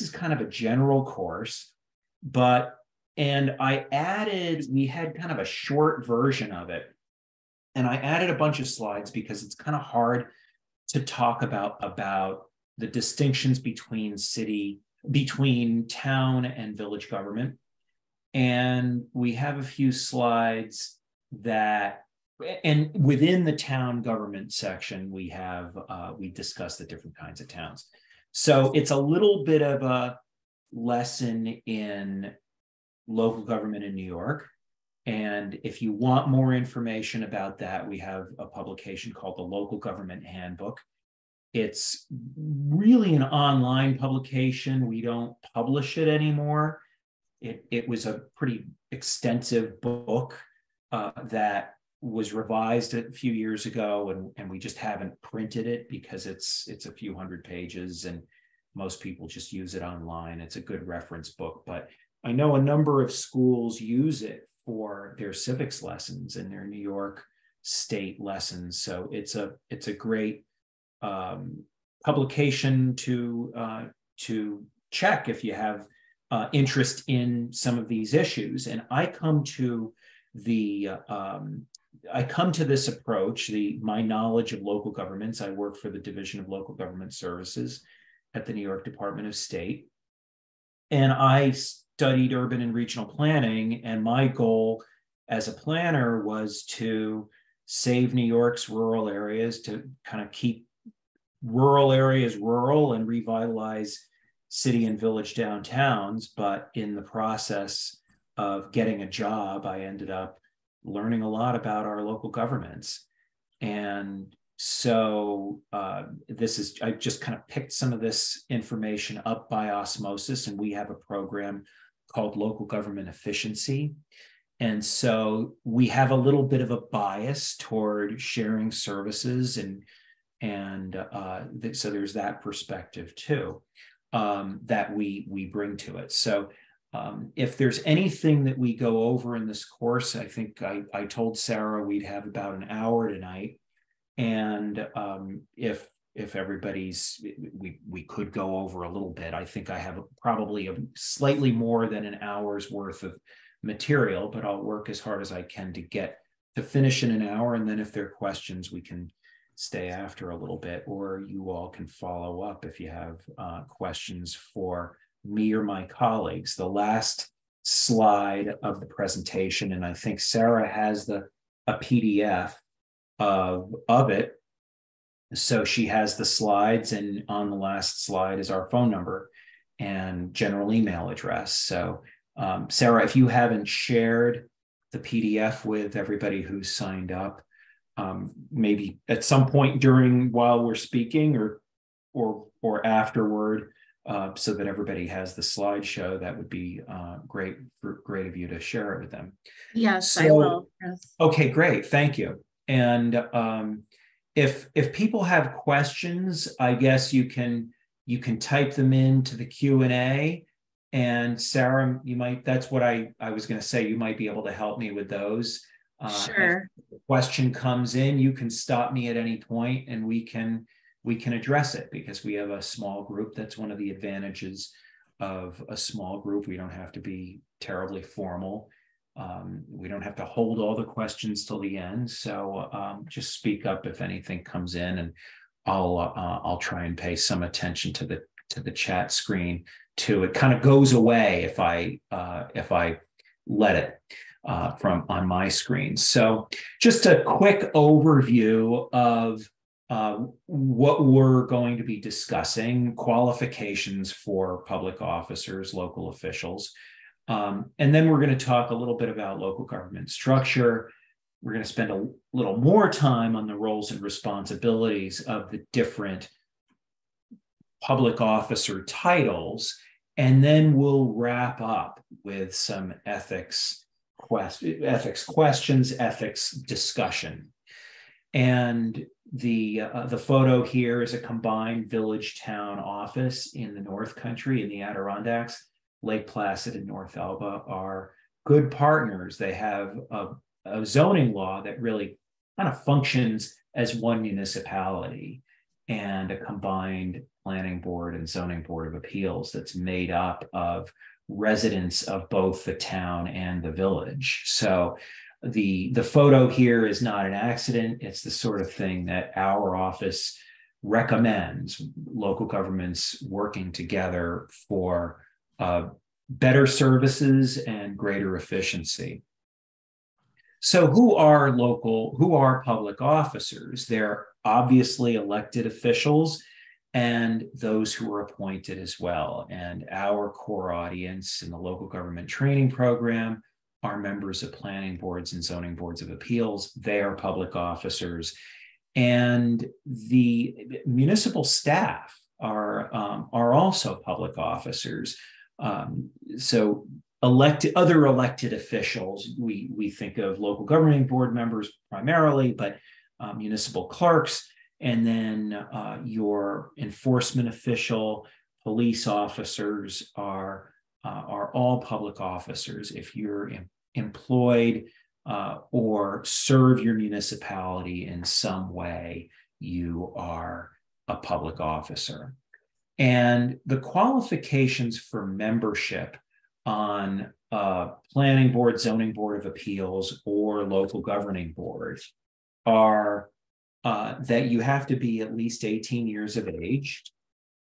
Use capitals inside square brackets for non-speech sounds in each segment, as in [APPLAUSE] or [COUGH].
is kind of a general course, but and I added, we had kind of a short version of it. And I added a bunch of slides because it's kind of hard to talk about about the distinctions between city, between town and village government. And we have a few slides that and within the town government section, we have uh, we discuss the different kinds of towns. So it's a little bit of a lesson in local government in New York. And if you want more information about that, we have a publication called the Local Government Handbook. It's really an online publication. We don't publish it anymore. It, it was a pretty extensive book uh, that was revised a few years ago and, and we just haven't printed it because it's it's a few hundred pages and most people just use it online. It's a good reference book but i know a number of schools use it for their civics lessons and their new york state lessons. So it's a it's a great um, publication to uh, to check if you have uh, interest in some of these issues. And i come to the um, I come to this approach, the my knowledge of local governments. I work for the Division of Local Government Services at the New York Department of State. And I studied urban and regional planning. And my goal as a planner was to save New York's rural areas, to kind of keep rural areas rural and revitalize city and village downtowns. But in the process of getting a job, I ended up learning a lot about our local governments. And so uh, this is, I just kind of picked some of this information up by osmosis, and we have a program called Local Government Efficiency. And so we have a little bit of a bias toward sharing services and and uh, th- so there's that perspective too um, that we we bring to it. So um, if there's anything that we go over in this course, I think I, I told Sarah we'd have about an hour tonight. And um, if if everybody's we we could go over a little bit. I think I have probably a slightly more than an hour's worth of material, but I'll work as hard as I can to get to finish in an hour. And then if there are questions, we can stay after a little bit, or you all can follow up if you have uh, questions for me or my colleagues. The last slide of the presentation, and I think Sarah has the a PDF of, of it. So she has the slides, and on the last slide is our phone number and general email address. So, um, Sarah, if you haven't shared the PDF with everybody who's signed up, um, maybe at some point during while we're speaking or or or afterward, uh, so that everybody has the slideshow. That would be uh, great for great of you to share it with them. Yes, so, I will. Yes. Okay, great. Thank you. And um, if if people have questions, I guess you can you can type them into the Q and A. And Sarah, you might. That's what I I was going to say. You might be able to help me with those. Uh, sure. If question comes in, you can stop me at any point, and we can we can address it because we have a small group. That's one of the advantages of a small group. We don't have to be terribly formal. Um, we don't have to hold all the questions till the end. So um, just speak up if anything comes in, and I'll uh, I'll try and pay some attention to the to the chat screen too. It kind of goes away if I uh, if I let it uh, from on my screen. So just a quick overview of uh, what we're going to be discussing qualifications for public officers, local officials. Um, and then we're going to talk a little bit about local government structure. We're going to spend a little more time on the roles and responsibilities of the different public officer titles. And then we'll wrap up with some ethics, quest- ethics questions, ethics discussion. And the uh, the photo here is a combined village town office in the North Country in the Adirondacks. Lake Placid and North Elba are good partners. They have a, a zoning law that really kind of functions as one municipality. and a combined planning board and zoning board of appeals that's made up of residents of both the town and the village. So the the photo here is not an accident. It's the sort of thing that our office recommends local governments working together for uh, better services and greater efficiency. So, who are local, who are public officers? They're obviously elected officials and those who are appointed as well. And our core audience in the local government training program are members of planning boards and zoning boards of appeals. They are public officers. And the municipal staff are, um, are also public officers. Um, so elected other elected officials, we, we think of local governing board members primarily, but uh, municipal clerks, and then uh, your enforcement official, police officers are uh, are all public officers. If you're em- employed uh, or serve your municipality in some way, you are a public officer. And the qualifications for membership on a planning board, zoning board of appeals, or local governing boards are uh, that you have to be at least 18 years of age.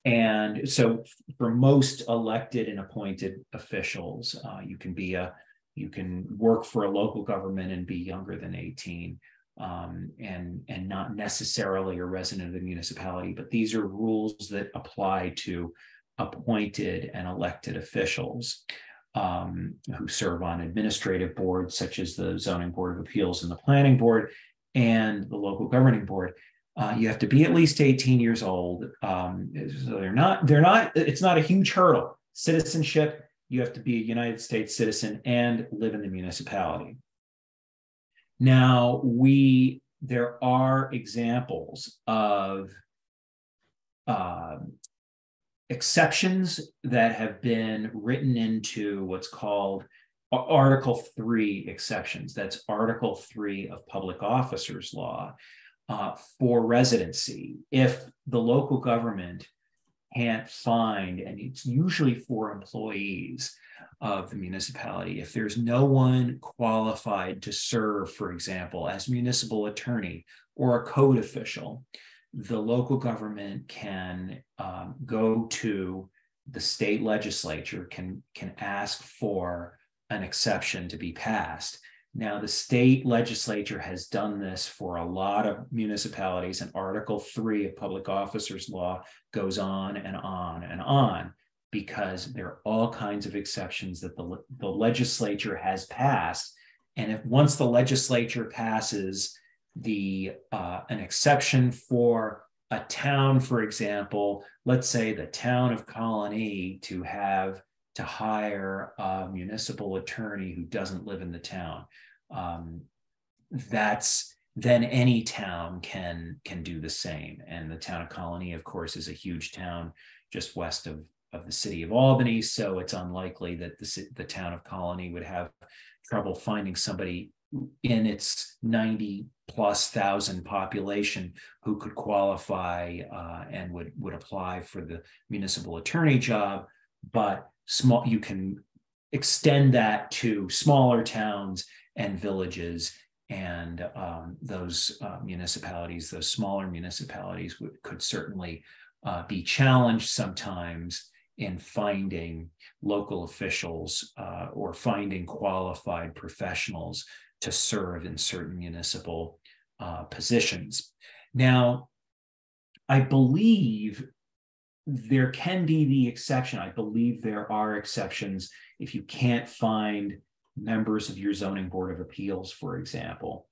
And so for most elected and appointed officials, uh, you can be a you can work for a local government and be younger than 18 um, and and not necessarily a resident of the municipality but these are rules that apply to appointed and elected officials um, who serve on administrative boards such as the zoning board of appeals and the planning board and the local governing board uh, you have to be at least 18 years old um, so they're not they're not it's not a huge hurdle. Citizenship you have to be a united states citizen and live in the municipality. Now we there are examples of uh, exceptions that have been written into what's called Article 3 exceptions. That's Article 3 of Public Officers Law uh, for residency. If the local government can't find, and it's usually for employees of the municipality, if there's no one qualified to serve, for example, as municipal attorney or a code official, the local government can um, go to the state legislature, can, can ask for an exception to be passed. Now, the state legislature has done this for a lot of municipalities, and Article 3 of Public Officers Law goes on and on and on because there are all kinds of exceptions that the, the legislature has passed. And if once the legislature passes the uh, an exception for a town, for example, let's say the town of Colonie to have to hire a municipal attorney who doesn't live in the town. Um, that's then any town can can do the same. And the town of Colonie, of course, is a huge town just west of of the city of Albany, so it's unlikely that the the town of Colonie would have trouble finding somebody in its 90 plus thousand population who could qualify uh, and would would apply for the municipal attorney job but small you can extend that to smaller towns and villages and um, those uh, municipalities those smaller municipalities could certainly uh, be challenged sometimes in finding local officials uh, or finding qualified professionals to serve in certain municipal uh, positions. Now, I believe there can be the exception. I believe there are exceptions if you can't find members of your zoning board of appeals, for example.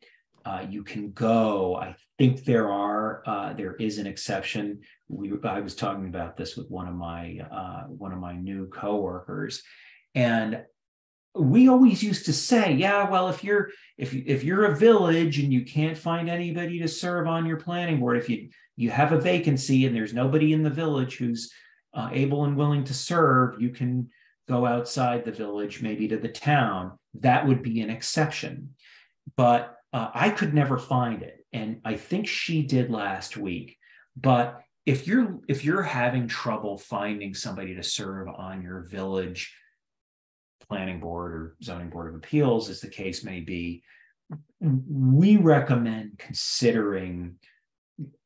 Uh, you can go. I think there are. Uh, there is an exception. We, I was talking about this with one of my uh, one of my new coworkers, and we always used to say, yeah, well, if you're if if you're a village and you can't find anybody to serve on your planning board, if you you have a vacancy and there's nobody in the village who's uh, able and willing to serve, you can go outside the village, maybe to the town. That would be an exception. But uh, I could never find it. And I think she did last week. But if you're if you're having trouble finding somebody to serve on your village planning board or zoning board of appeals, as the case may be, we recommend considering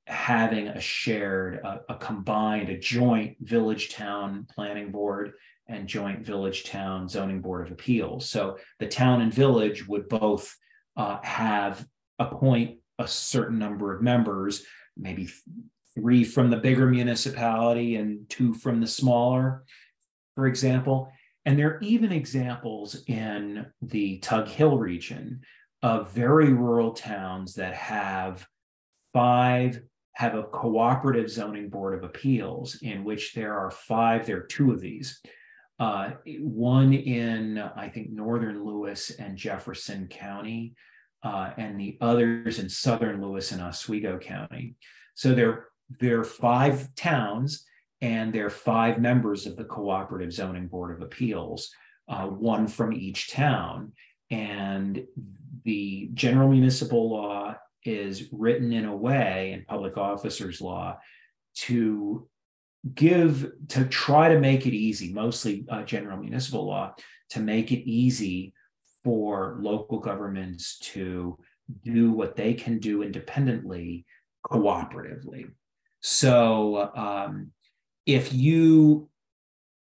having a shared, a, a, combined, a joint village town planning board and joint village town zoning board of appeals. So the town and village would both uh, have appoint a certain number of members, maybe three from the bigger municipality and two from the smaller, for example. And there are even examples in the Tug Hill region of very rural towns that have five have a cooperative zoning board of appeals in which there are five there are two of these. Uh, one in i think northern lewis and jefferson county uh, and the others in southern lewis and oswego county. So there, there are five towns and there are five members of the cooperative zoning board of appeals uh, one from each town. And the general municipal law is written in a way in public officers law to give to try to make it easy mostly uh, general municipal law to make it easy for local governments to do what they can do independently cooperatively. So um, if you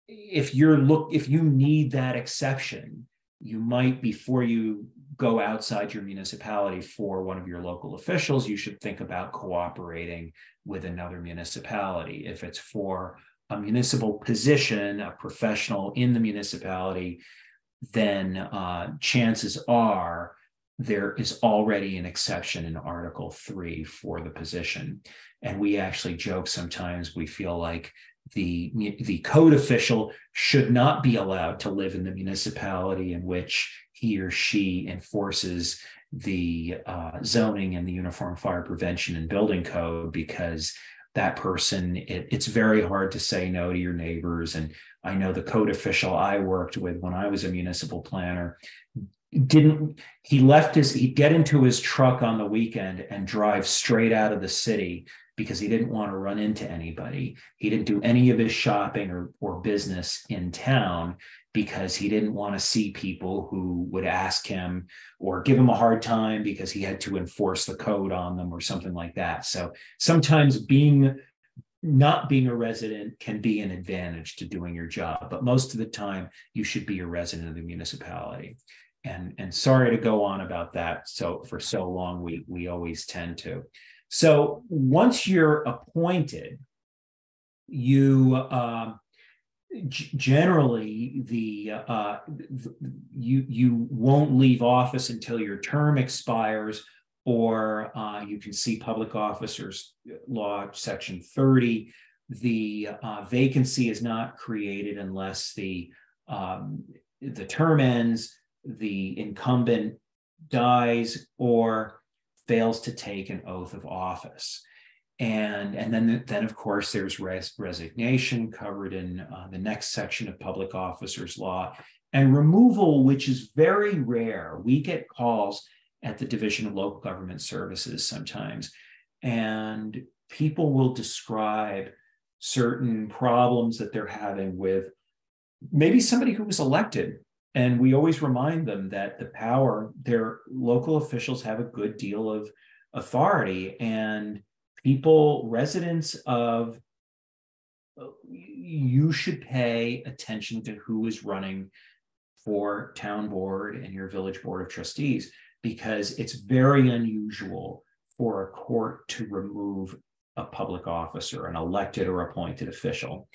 if you're look if you need that exception you might before you go outside your municipality for one of your local officials you should think about cooperating with another municipality. If it's for a municipal position a professional in the municipality then uh, chances are there is already an exception in article 3 for the position. And we actually joke sometimes we feel like the, the code official should not be allowed to live in the municipality in which he or she enforces the uh, zoning and the uniform fire prevention and building code because that person it, it's very hard to say no to your neighbors. And i know the code official i worked with when i was a municipal planner didn't he left his he'd get into his truck on the weekend and drive straight out of the city because he didn't want to run into anybody. He didn't do any of his shopping or, or business in town because he didn't want to see people who would ask him or give him a hard time because he had to enforce the code on them or something like that. So sometimes being not being a resident can be an advantage to doing your job, but most of the time you should be a resident of the municipality. And, and sorry to go on about that. So for so long, we we always tend to. So once you're appointed, you uh, g- generally the uh, you you won't leave office until your term expires, or uh, you can see Public Officers Law Section 30. The uh, vacancy is not created unless the um, the term ends, the incumbent dies, or fails to take an oath of office. And, and then, then, of course, there's res- resignation covered in uh, the next section of public officers law and removal, which is very rare. We get calls at the Division of Local Government Services sometimes, and people will describe certain problems that they're having with maybe somebody who was elected and we always remind them that the power, their local officials have a good deal of authority, and people, residents of, you should pay attention to who is running for town board and your village board of trustees because it's very unusual for a court to remove a public officer, an elected or appointed official.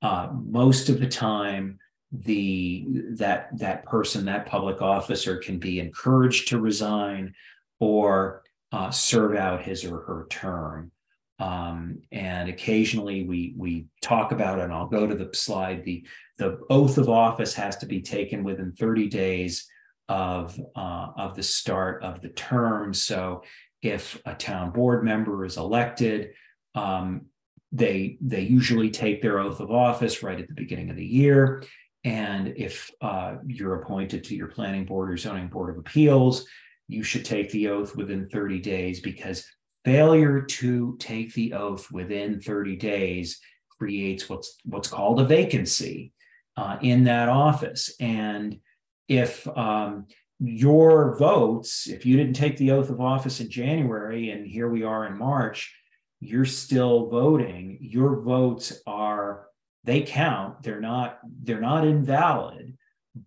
Uh, most of the time, the that that person that public officer can be encouraged to resign or uh, serve out his or her term. Um, and occasionally we we talk about and i'll go to the slide the the oath of office has to be taken within 30 days of uh, of the start of the term. So if a town board member is elected um, they they usually take their oath of office right at the beginning of the year and if uh, you're appointed to your planning board or zoning board of appeals, you should take the oath within 30 days because failure to take the oath within 30 days creates what's what's called a vacancy uh, in that office. And if um, your votes, if you didn't take the oath of office in January and here we are in March, you're still voting. Your votes are they count. They're not they're not invalid.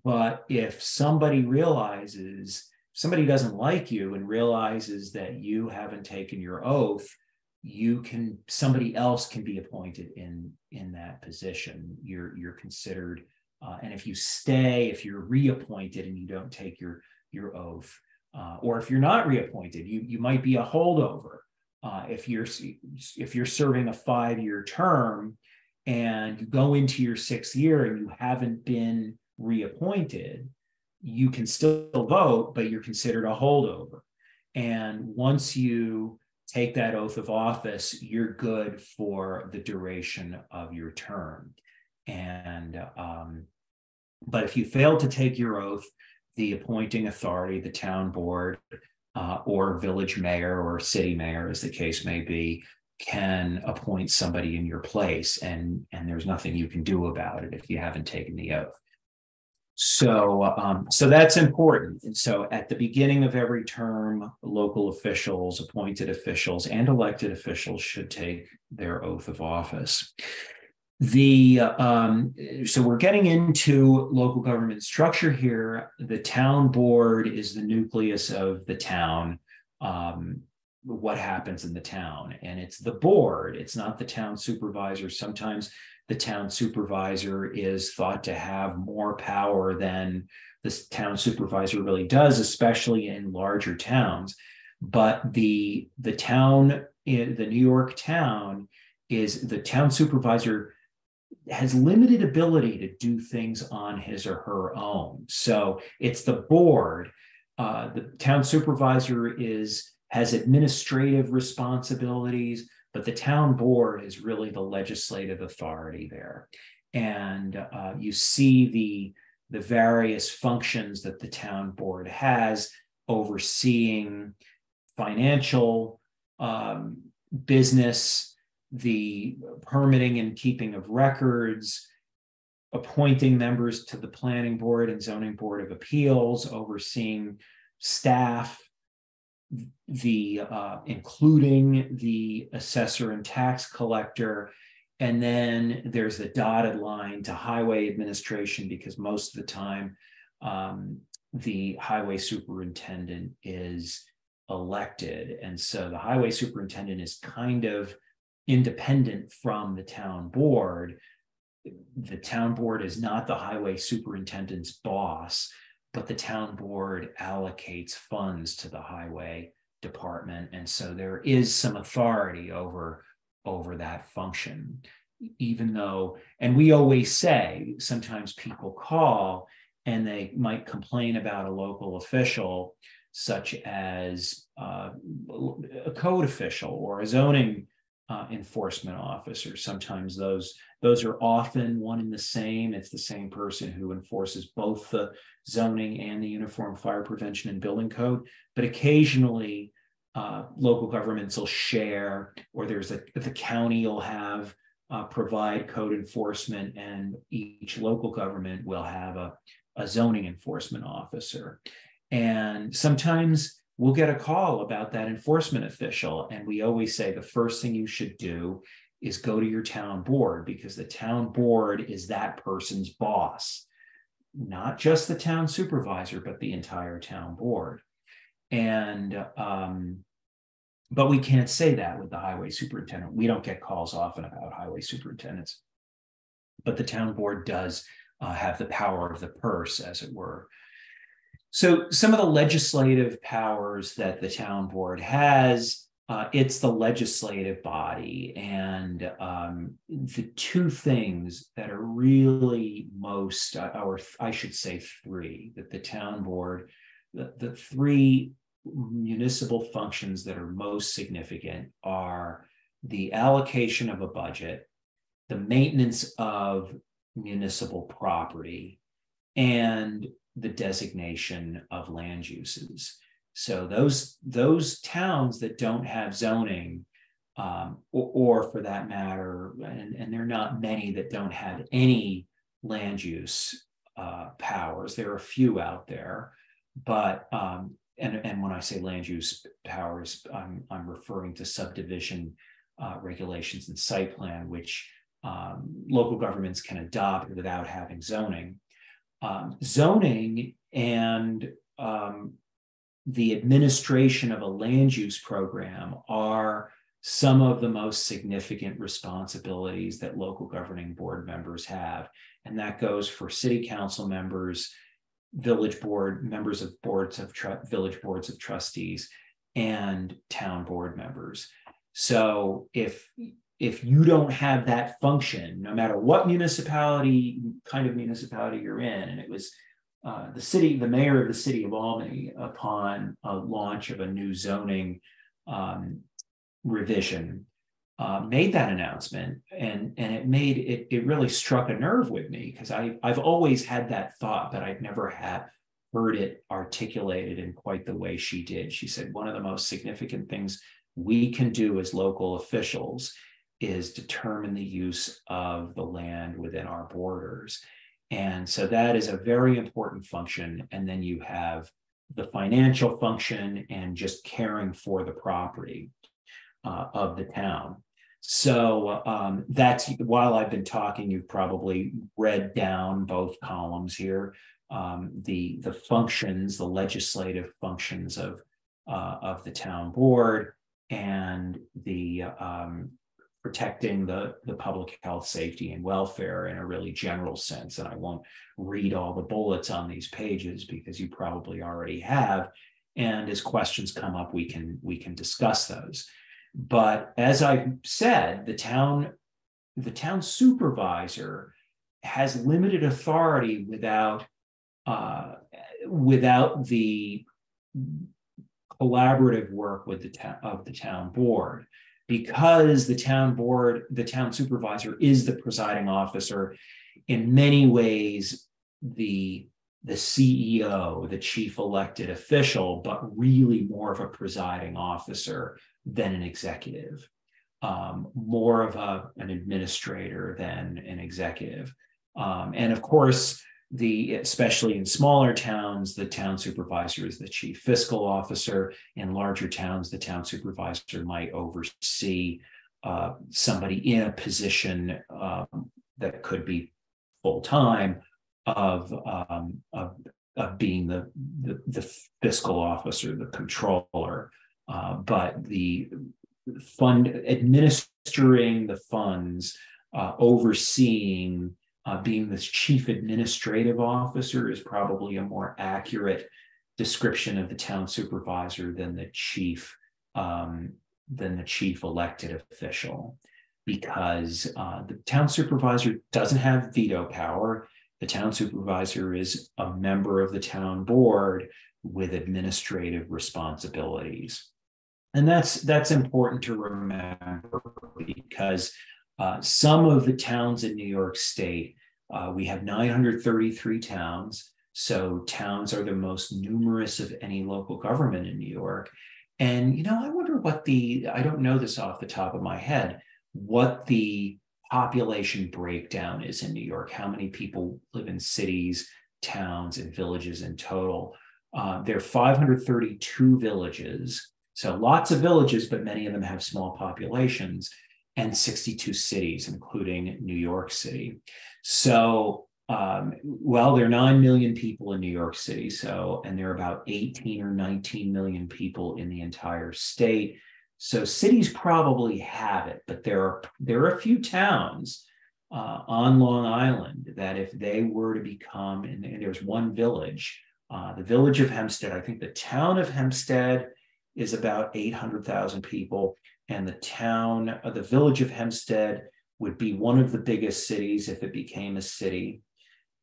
But if somebody realizes somebody doesn't like you and realizes that you haven't taken your oath, you can somebody else can be appointed in in that position. You're you're considered, uh, and if you stay, if you're reappointed and you don't take your your oath, uh, or if you're not reappointed, you you might be a holdover. Uh, if you're if you're serving a five year term and you go into your sixth year and you haven't been reappointed, you can still vote, but you're considered a holdover. And once you take that oath of office, you're good for the duration of your term. And, um, but if you fail to take your oath, the appointing authority, the town board, uh, or village mayor or city mayor, as the case may be, can appoint somebody in your place, and and there's nothing you can do about it if you haven't taken the oath. So, um, so that's important. And so, at the beginning of every term, local officials, appointed officials, and elected officials should take their oath of office. The um, so we're getting into local government structure here. The town board is the nucleus of the town. Um, what happens in the town, and it's the board. It's not the town supervisor. Sometimes the town supervisor is thought to have more power than the town supervisor really does, especially in larger towns. But the the town in the New York town is the town supervisor has limited ability to do things on his or her own. So it's the board. Uh, the town supervisor is has administrative responsibilities, but the town board is really the legislative authority there. And uh, you see the, the various functions that the town board has overseeing financial um, business, the permitting and keeping of records, appointing members to the planning board and zoning board of appeals, overseeing staff, the uh, including the assessor and tax collector. And then there's the dotted line to highway administration because most of the time um, the highway superintendent is elected. And so the highway superintendent is kind of independent from the town board. The town board is not the highway superintendent's boss but the town board allocates funds to the highway department. And so there is some authority over over that function even though and we always say sometimes people call and they might complain about a local official such as uh, a code official or a zoning uh, enforcement officer. Sometimes those those are often one and the same. It's the same person who enforces both the zoning and the Uniform Fire Prevention and Building Code. But occasionally, uh, local governments will share, or there's a the county will have uh, provide code enforcement, and each local government will have a, a zoning enforcement officer. And sometimes we'll get a call about that enforcement official. And we always say the first thing you should do is go to your town board because the town board is that person's boss, not just the town supervisor, but the entire town board. And, um, but we can't say that with the highway superintendent. We don't get calls often about highway superintendents, but the town board does uh, have the power of the purse, as it were. So, some of the legislative powers that the town board has, uh, it's the legislative body. And um, the two things that are really most, uh, or I should say three, that the town board, the, the three municipal functions that are most significant are the allocation of a budget, the maintenance of municipal property, and the designation of land uses. So those those towns that don't have zoning, um, or, or, for that matter, and, and there are not many that don't have any land use uh, powers. There are a few out there, but um, and and when I say land use powers, I'm I'm referring to subdivision uh, regulations and site plan, which um, local governments can adopt without having zoning. Um, zoning and um, the administration of a land use program are some of the most significant responsibilities that local governing board members have. And that goes for city council members, village board, members of boards of village boards of trustees, and town board members. So if if you don't have that function, no matter what municipality kind of municipality you're in, and it was uh, the city, the mayor of the city of Albany, upon a launch of a new zoning um, revision, uh, made that announcement, and and it made it it really struck a nerve with me because I I've always had that thought, but I've never had heard it articulated in quite the way she did. She said one of the most significant things we can do as local officials is determine the use of the land within our borders. And so that is a very important function. And then you have the financial function and just caring for the property uh, of the town. So um, that's while I've been talking, you've probably read down both columns here. Um, the the functions, the legislative functions of uh, of the town board, and the um, protecting the, the public health, safety, and welfare in a really general sense. And I won't read all the bullets on these pages because you probably already have. And as questions come up, we can we can discuss those. But as I said, the town the town supervisor has limited authority without uh, without the collaborative work with the town of the town board because the town board, the town supervisor is the presiding officer, in many ways, the the CEO, the chief elected official, but really more of a presiding officer than an executive, um, more of a, an administrator than an executive. Um, and of course, the especially in smaller towns the town supervisor is the chief fiscal officer. In larger towns the town supervisor might oversee uh, somebody in a position um, that could be full time of, um, of, of being the, the, the fiscal officer the controller. Uh, but the fund administering the funds uh, overseeing uh, being this chief administrative officer is probably a more accurate description of the town supervisor than the chief um, than the chief elected official. Because uh, the town supervisor doesn't have veto power. The town supervisor is a member of the town board with administrative responsibilities. And that's that's important to remember because uh, some of the towns in New York State, uh, we have 933 towns. So towns are the most numerous of any local government in New York. And, you know, I wonder what the, I don't know this off the top of my head, what the population breakdown is in New York. How many people live in cities, towns, and villages in total? Uh, there are 532 villages. So lots of villages, but many of them have small populations and 62 cities, including New York City. So, um, well, there are 9 million people in New York City. So, and there are about 18 or 19 million people in the entire state. So cities probably have it, but there are there are a few towns uh, on Long Island that if they were to become, and there's one village, uh, the village of Hempstead, I think the town of Hempstead is about 800,000 people and the town, uh, the village of Hempstead would be one of the biggest cities if it became a city.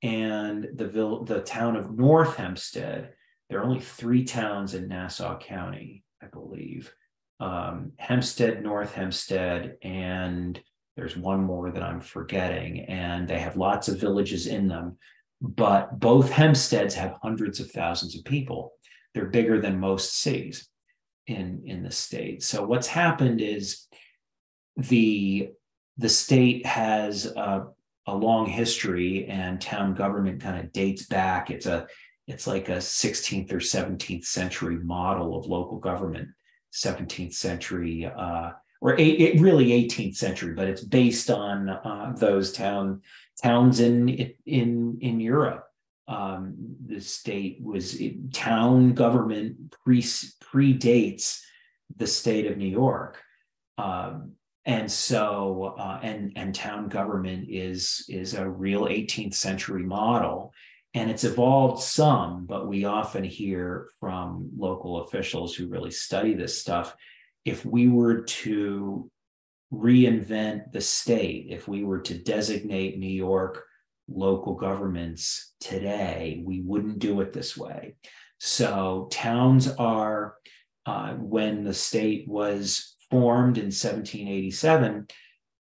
And the the town of North Hempstead, there are only three towns in Nassau County, I believe. Um, Hempstead, North Hempstead, and there's one more that I'm forgetting, and they have lots of villages in them. But both Hempsteads have hundreds of thousands of people. they're bigger than most cities in in the state. So what's happened is the the state has a, a long history and town government kind of dates back. It's a it's like a 16th or 17th century model of local government, 17th century uh, or it really 18th century, but it's based on uh, those town towns in in in Europe. Um, the state was town government pre predates the state of New York, um, and so uh, and and town government is is a real 18th century model, and it's evolved some, but we often hear from local officials who really study this stuff. If we were to reinvent the state, if we were to designate New York local governments today, we wouldn't do it this way. So towns are, uh, when the state was formed in 1787,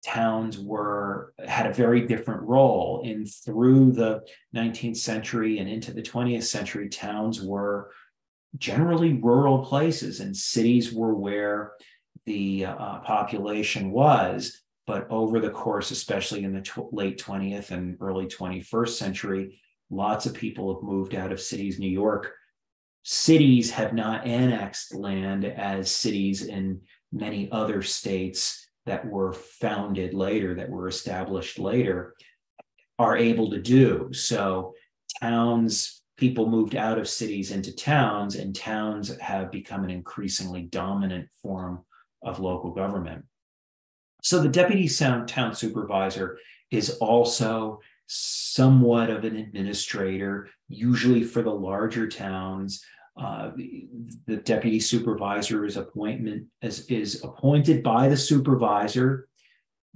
towns were had a very different role in through the 19th century and into the 20th century towns were generally rural places, and cities were where the uh, population was. But over the course, especially in the late 20th and early 21st century, lots of people have moved out of cities. New York cities have not annexed land as cities in many other states that were founded later, that were established later, are able to do. So towns people moved out of cities into towns, and towns have become an increasingly dominant form of local government. So the deputy town supervisor is also somewhat of an administrator, usually for the larger towns. Uh, the, the, deputy supervisor is appointment is, is appointed by the supervisor,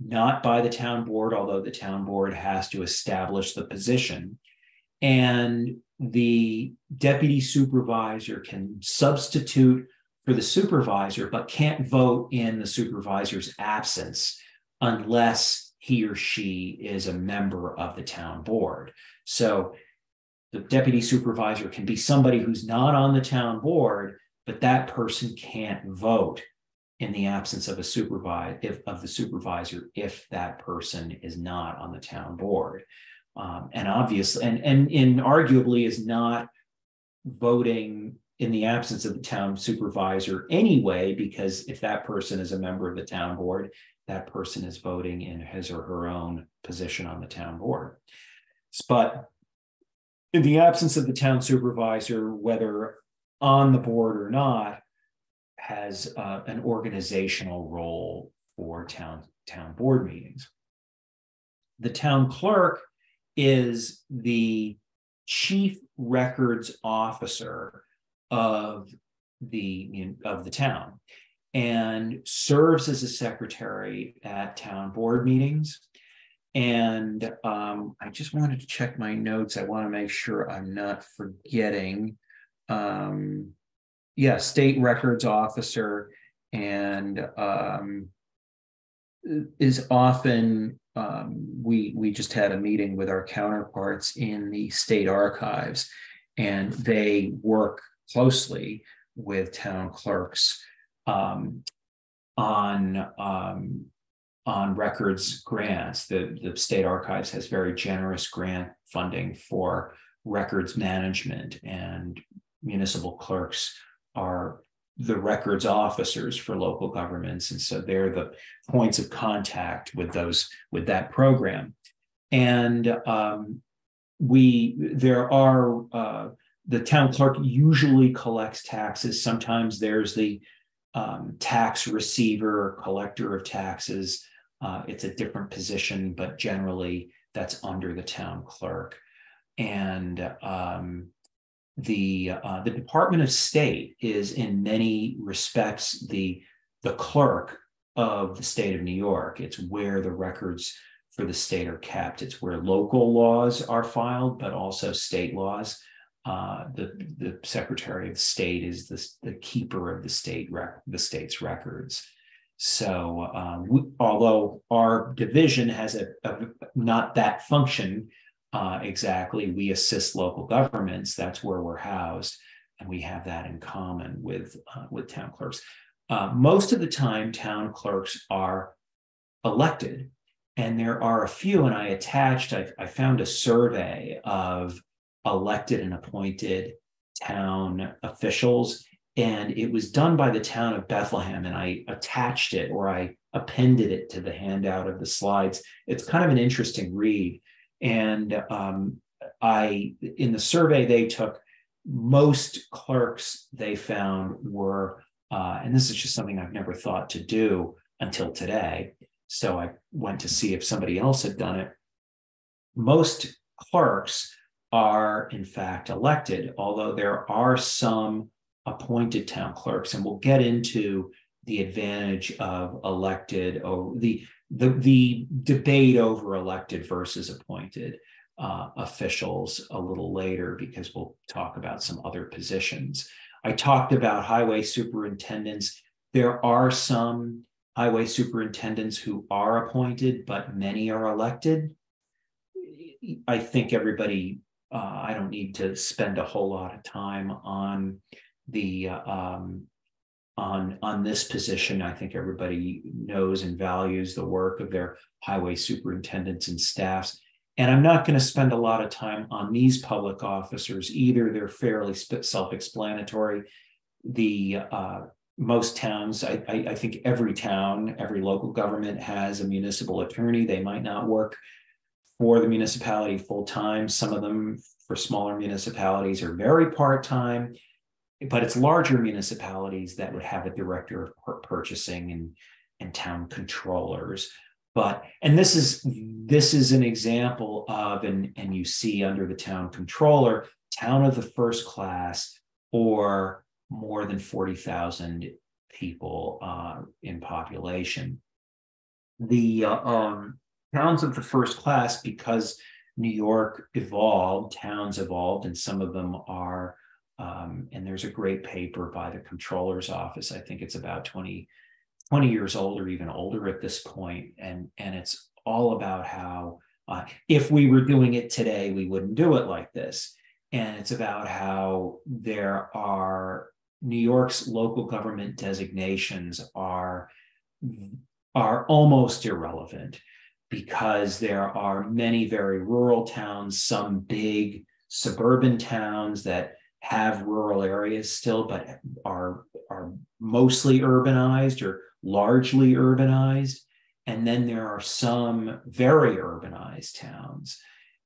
not by the town board, although the town board has to establish the position. And the deputy supervisor can substitute for the supervisor, but can't vote in the supervisor's absence unless he or she is a member of the town board. So the deputy supervisor can be somebody who's not on the town board, but that person can't vote in the absence of a supervisor if of the supervisor if that person is not on the town board um, and obviously and and in arguably is not voting in the absence of the town supervisor anyway because if that person is a member of the town board that person is voting in his or her own position on the town board. But in the absence of the town supervisor whether on the board or not has uh, an organizational role for town town board meetings. The town clerk is the chief records officer of the of the town and serves as a secretary at town board meetings. And um, i just wanted to check my notes. I want to make sure i'm not forgetting. Um, yeah state records officer and um, is often um, we we just had a meeting with our counterparts in the state archives, and they work closely with town clerks um, on um, on records grants. The the state archives has very generous grant funding for records management, and municipal clerks are the records officers for local governments and so they're the points of contact with those with that program and um, we there are uh, the town clerk usually collects taxes sometimes there's the um, tax receiver or collector of taxes uh, it's a different position but generally that's under the town clerk and um, the uh, the Department of State is in many respects the the clerk of the state of New York. It's where the records for the state are kept. It's where local laws are filed, but also state laws. Uh, the the Secretary of State is the, the keeper of the state rec- the state's records. So, um, we, although our division has a, a, not that function, uh, exactly. We assist local governments. That's where we're housed. and we have that in common with uh, with town clerks. Uh, most of the time, town clerks are elected, and there are a few. And I attached. I, I found a survey of elected and appointed town officials, and it was done by the town of Bethlehem. And I attached it, or I appended it to the handout of the slides. It's kind of an interesting read, and um, I in the survey they took most clerks they found were, uh, and this is just something I've never thought to do until today. So I went to see if somebody else had done it. Most clerks are, in fact, elected, although there are some appointed town clerks, and we'll get into the advantage of elected or the the, the debate over elected versus appointed uh, officials a little later because we'll talk about some other positions. I talked about highway superintendents. There are some highway superintendents who are appointed, but many are elected. I think everybody, uh, I don't need to spend a whole lot of time on the uh, um, on on this position. I think everybody knows and values the work of their highway superintendents and staffs. And I'm not going to spend a lot of time on these public officers either. They're fairly self-explanatory. The uh, most towns, I, I, I think every town, every local government has a municipal attorney. They might not work for the municipality full time. Some of them for smaller municipalities are very part time, but it's larger municipalities that would have a director of purchasing and, and town controllers but and this is this is an example of and and you see under the town controller town of the first class or more than 40,000 people uh, in population the uh, um, towns of the first class because new york evolved towns evolved and some of them are um, and there's a great paper by the controller's office i think it's about 20 20 years old or even older at this point and and it's all about how uh, if we were doing it today we wouldn't do it like this. And it's about how there are new york's local government designations are are almost irrelevant because there are many very rural towns some big suburban towns that have rural areas still but are are mostly urbanized or largely urbanized. And then there are some very urbanized towns,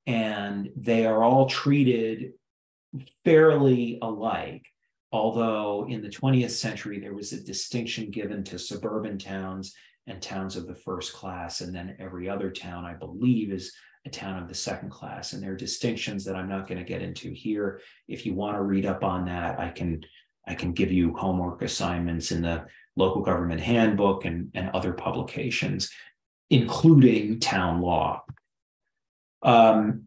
and they are all treated fairly alike. Although in the 20th century, there was a distinction given to suburban towns and towns of the first class, and then every other town, I believe, is a town of the second class. And there are distinctions that I'm not going to get into here. If you want to read up on that, I can I can give you homework assignments in the local government handbook and, and other publications, including town law. Um,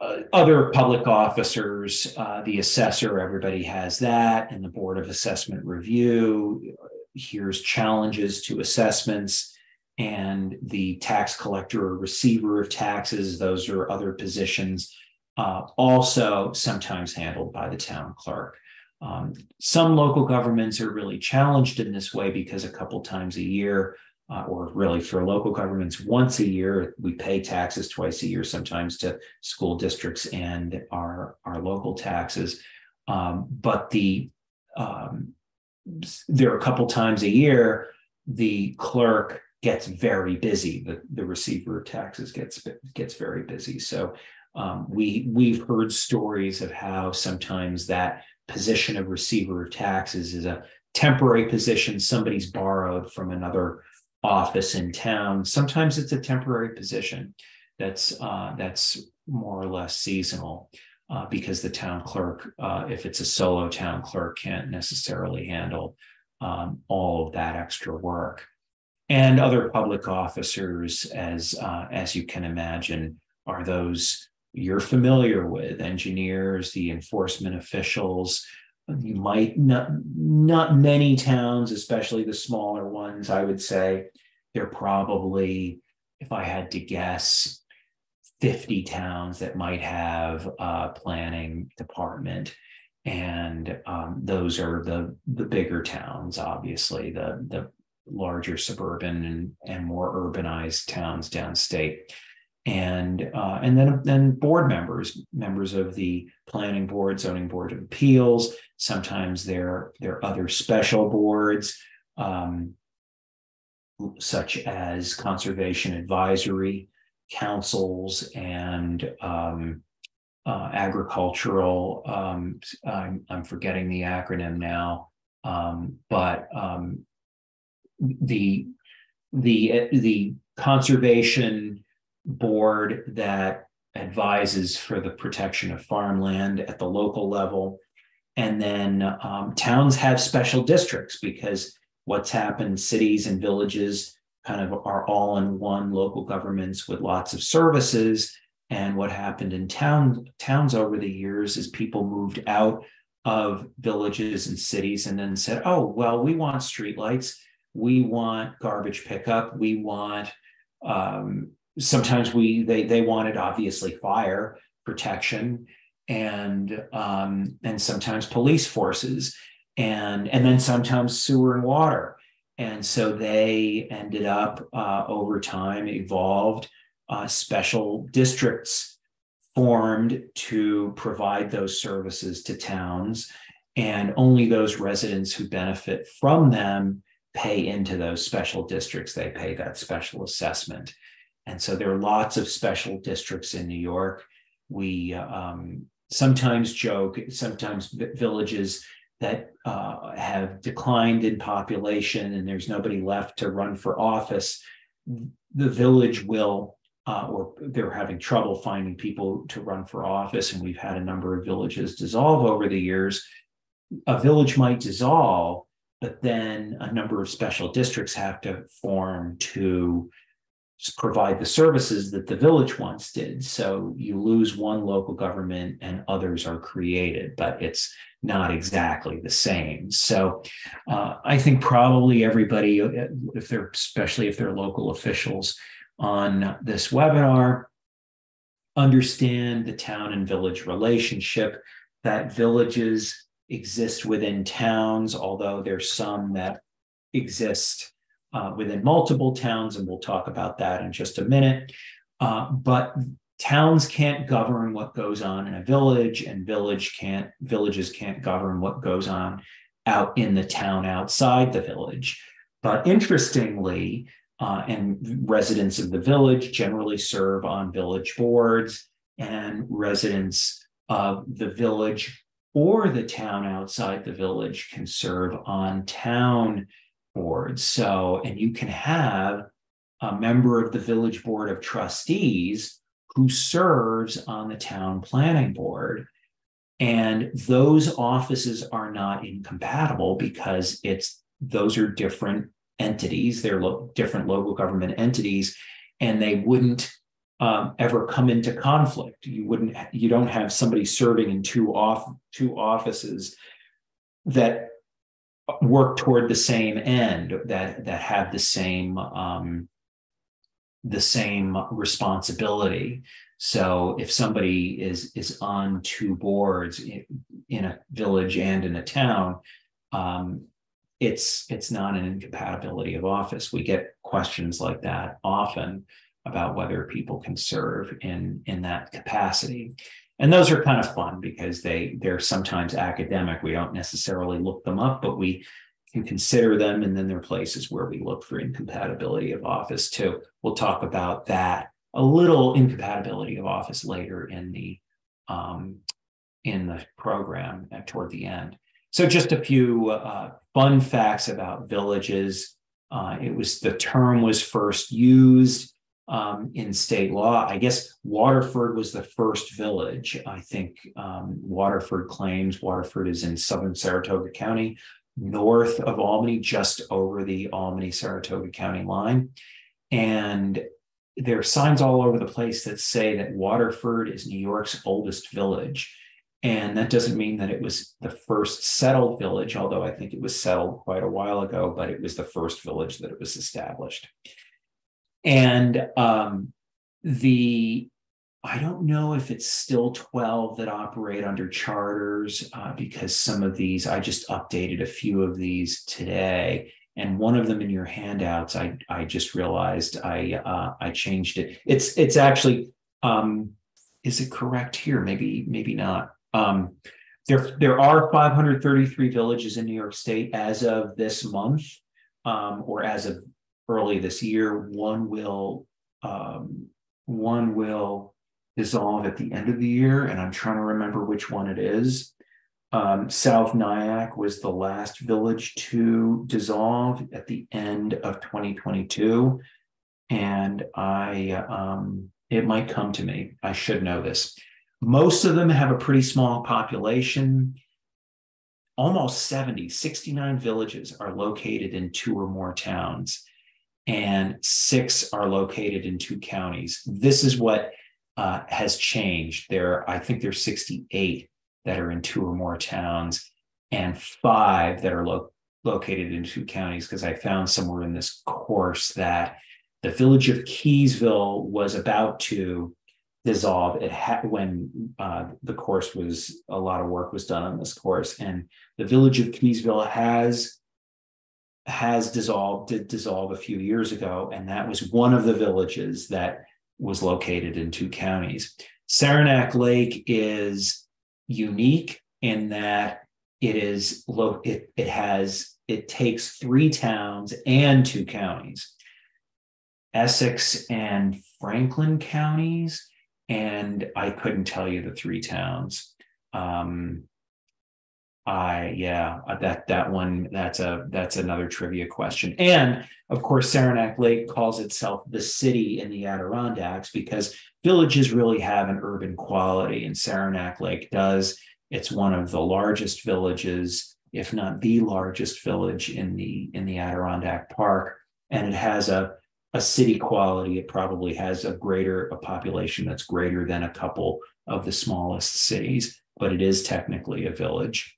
uh, other public officers, uh, the assessor, everybody has that, and the Board of Assessment Review. Here's challenges to assessments, and the tax collector or receiver of taxes, those are other positions, uh, also sometimes handled by the town clerk. Um, some local governments are really challenged in this way because a couple times a year, uh, or really for local governments, once a year, we pay taxes twice a year, sometimes to school districts and our, our local taxes. Um, but the um, there are a couple times a year, the clerk gets very busy. The, the receiver of taxes gets gets very busy. So um, we we've heard stories of how sometimes that position of receiver of taxes is a temporary position somebody's borrowed from another office in town. Sometimes it's a temporary position that's uh, that's more or less seasonal uh, because the town clerk, uh, if it's a solo town clerk, can't necessarily handle um, all of that extra work. And other public officers, as uh, as you can imagine, are those you're familiar with engineers, the enforcement officials. You might not, not many towns, especially the smaller ones, I would say they're probably, if I had to guess, 50 towns that might have a planning department. and um, those are the the bigger towns, obviously the the larger suburban and and more urbanized towns downstate, and uh, and then then board members, members of the planning board, zoning board of appeals. Sometimes there there are other special boards. Um, such as conservation advisory councils and um, uh, agricultural. Um, I'm, I'm, forgetting the acronym now, um, but um, the the the conservation board that advises for the protection of farmland at the local level, and then um, towns have special districts because what's happened, cities and villages kind of are all in one local governments with lots of services. And what happened in town towns over the years is people moved out of villages and cities and then said, oh, well, we want streetlights, we want garbage pickup, we want um, sometimes we they they wanted obviously fire protection and um, and sometimes police forces and and then sometimes sewer and water and so they ended up uh, over time evolved uh, special districts formed to provide those services to towns. And only those residents who benefit from them pay into those special districts. They pay that special assessment. And so there are lots of special districts in new york. We um, sometimes joke sometimes villages that uh, have declined in population and there's nobody left to run for office, the village will, uh, or they're having trouble finding people to run for office. And we've had a number of villages dissolve over the years. A village might dissolve, but then a number of special districts have to form to provide the services that the village once did. So you lose one local government and others are created, but it's not exactly the same. So uh, I think probably everybody, uh, if they're especially if they're local officials on this webinar, understand the town and village relationship, that villages exist within towns, although there's some that exist uh, within multiple towns, and we'll talk about that in just a minute. Uh, but towns can't govern what goes on in a village, and village can't villages can't govern what goes on out in the town outside the village. But interestingly, uh, and residents of the village generally serve on village boards, and residents of the village or the town outside the village can serve on town board. So, and you can have a member of the village board of trustees who serves on the town planning board. And those offices are not incompatible because it's those are different entities, they're lo- different local government entities, and they wouldn't um, ever come into conflict. You wouldn't, you don't have somebody serving in two off two offices that work toward the same end that that have the same um, the same responsibility. So if somebody is is on two boards in, a village and in a town um, it's it's not an incompatibility of office. We get questions like that often about whether people can serve in in that capacity and those are kind of fun because they they're sometimes academic. We don't necessarily look them up but we can consider them. And then there are places where we look for incompatibility of office too. We'll talk about that a little incompatibility of office later in the um, in the program toward the end. So just a few uh, fun facts about villages. Uh, it was the term was first used um, in state law. I guess Waterford was the first village. I think um, Waterford claims Waterford is in southern Saratoga County, north of Albany, just over the Albany Saratoga County line. And there are signs all over the place that say that Waterford is New York's oldest village. And that doesn't mean that it was the first settled village, although I think it was settled quite a while ago, but it was the first village that it was established. And um, the I don't know if it's still 12 that operate under charters uh, because some of these, I just updated a few of these today. And one of them in your handouts, I I just realized I uh, I changed it. It's it's actually um, is it correct here? Maybe maybe not. Um, there there are 533 villages in New York State as of this month, um, or as of early this year. One will um, one will dissolve at the end of the year, and I'm trying to remember which one it is. Um, South Nyack was the last village to dissolve at the end of 2022. And I, um, it might come to me. I should know this. Most of them have a pretty small population. Almost 70, 69 villages are located in two or more towns, and six are located in two counties. This is what uh, has changed. There, I think there's 68 that are in two or more towns, and five that are lo- located in two counties. Because I found somewhere in this course that the village of Keeseville was about to dissolve. It had when uh, the course was a lot of work was done on this course, and the village of Keeseville has has dissolved did dissolve a few years ago, and that was one of the villages that was located in two counties. Saranac Lake is unique in that it is lo- it, it has it takes three towns and two counties essex and franklin counties and i couldn't tell you the three towns um i yeah uh, that that one that's a that's another trivia question and of course saranac lake calls itself the city in the adirondacks because villages really have an urban quality, and Saranac Lake does. It's one of the largest villages, if not the largest village in the in the Adirondack Park, and it has a a city quality. It probably has a greater a population that's greater than a couple of the smallest cities, but it is technically a village.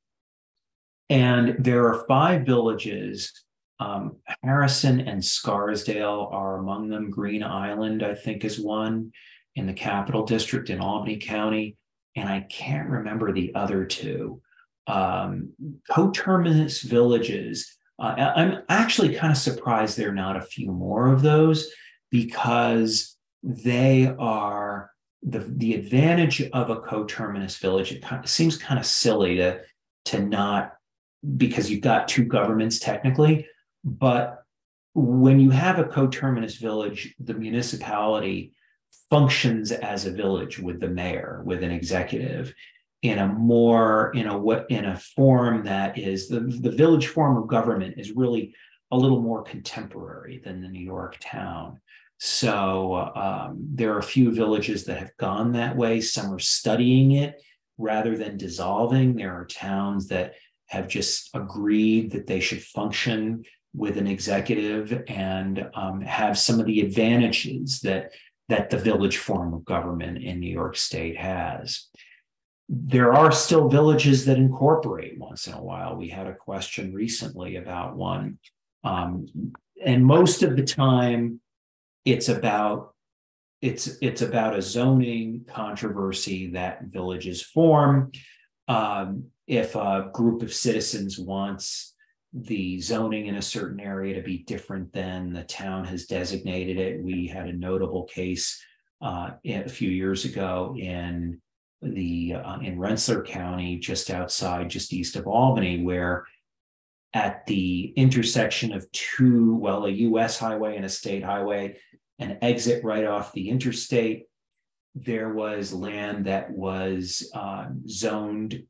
And there are five villages. Um, Harrison and Scarsdale are among them. Green Island, I think, is one in the Capital District in Albany County, and I can't remember the other two. Um, coterminous villages. Uh, I'm actually kind of surprised there are not a few more of those because they are the the advantage of a coterminous village. It, kind of, seems kind of silly to to not because you've got two governments technically, but when you have a coterminous village, the municipality functions as a village with the mayor, with an executive, in a more in a what in a form that is the the village form of government is really a little more contemporary than the New York town. So um, there are a few villages that have gone that way. Some are studying it rather than dissolving. There are towns that have just agreed that they should function with an executive and um, have some of the advantages that that the village form of government in New York State has. There are still villages that incorporate once in a while. We had a question recently about one. Um, and most of the time, it's about it's it's about a zoning controversy that villages form. Um, if a group of citizens wants the zoning in a certain area to be different than the town has designated it. We had a notable case uh, a few years ago in the uh, in Rensselaer County, just outside, just east of Albany, where at the intersection of two, well, a U.S. highway and a state highway, an exit right off the interstate, there was land that was uh, zoned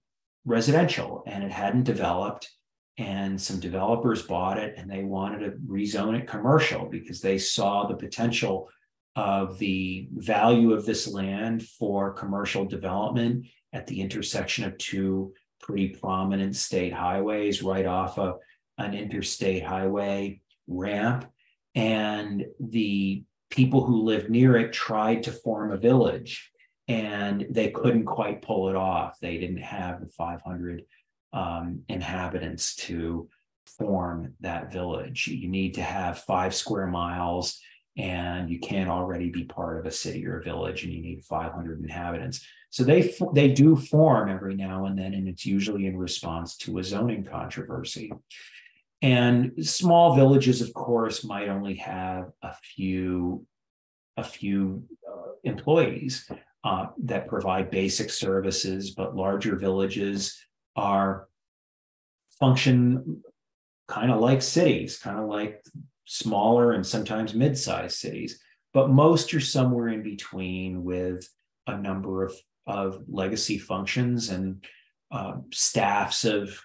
residential and it hadn't developed. And some developers bought it and they wanted to rezone it commercial because they saw the potential of the value of this land for commercial development at the intersection of two pretty prominent state highways right off of an interstate highway ramp. And the people who lived near it tried to form a village and they couldn't quite pull it off. They didn't have the 500 um, inhabitants to form that village. You need to have five square miles and you can't already be part of a city or a village and you need 500 inhabitants. So they they do form every now and then and it's usually in response to a zoning controversy and small villages of course might only have a few a few uh, employees uh, that provide basic services but larger villages are function kind of like cities kind of like smaller and sometimes mid-sized cities, but most are somewhere in between with a number of, of legacy functions and uh, staffs of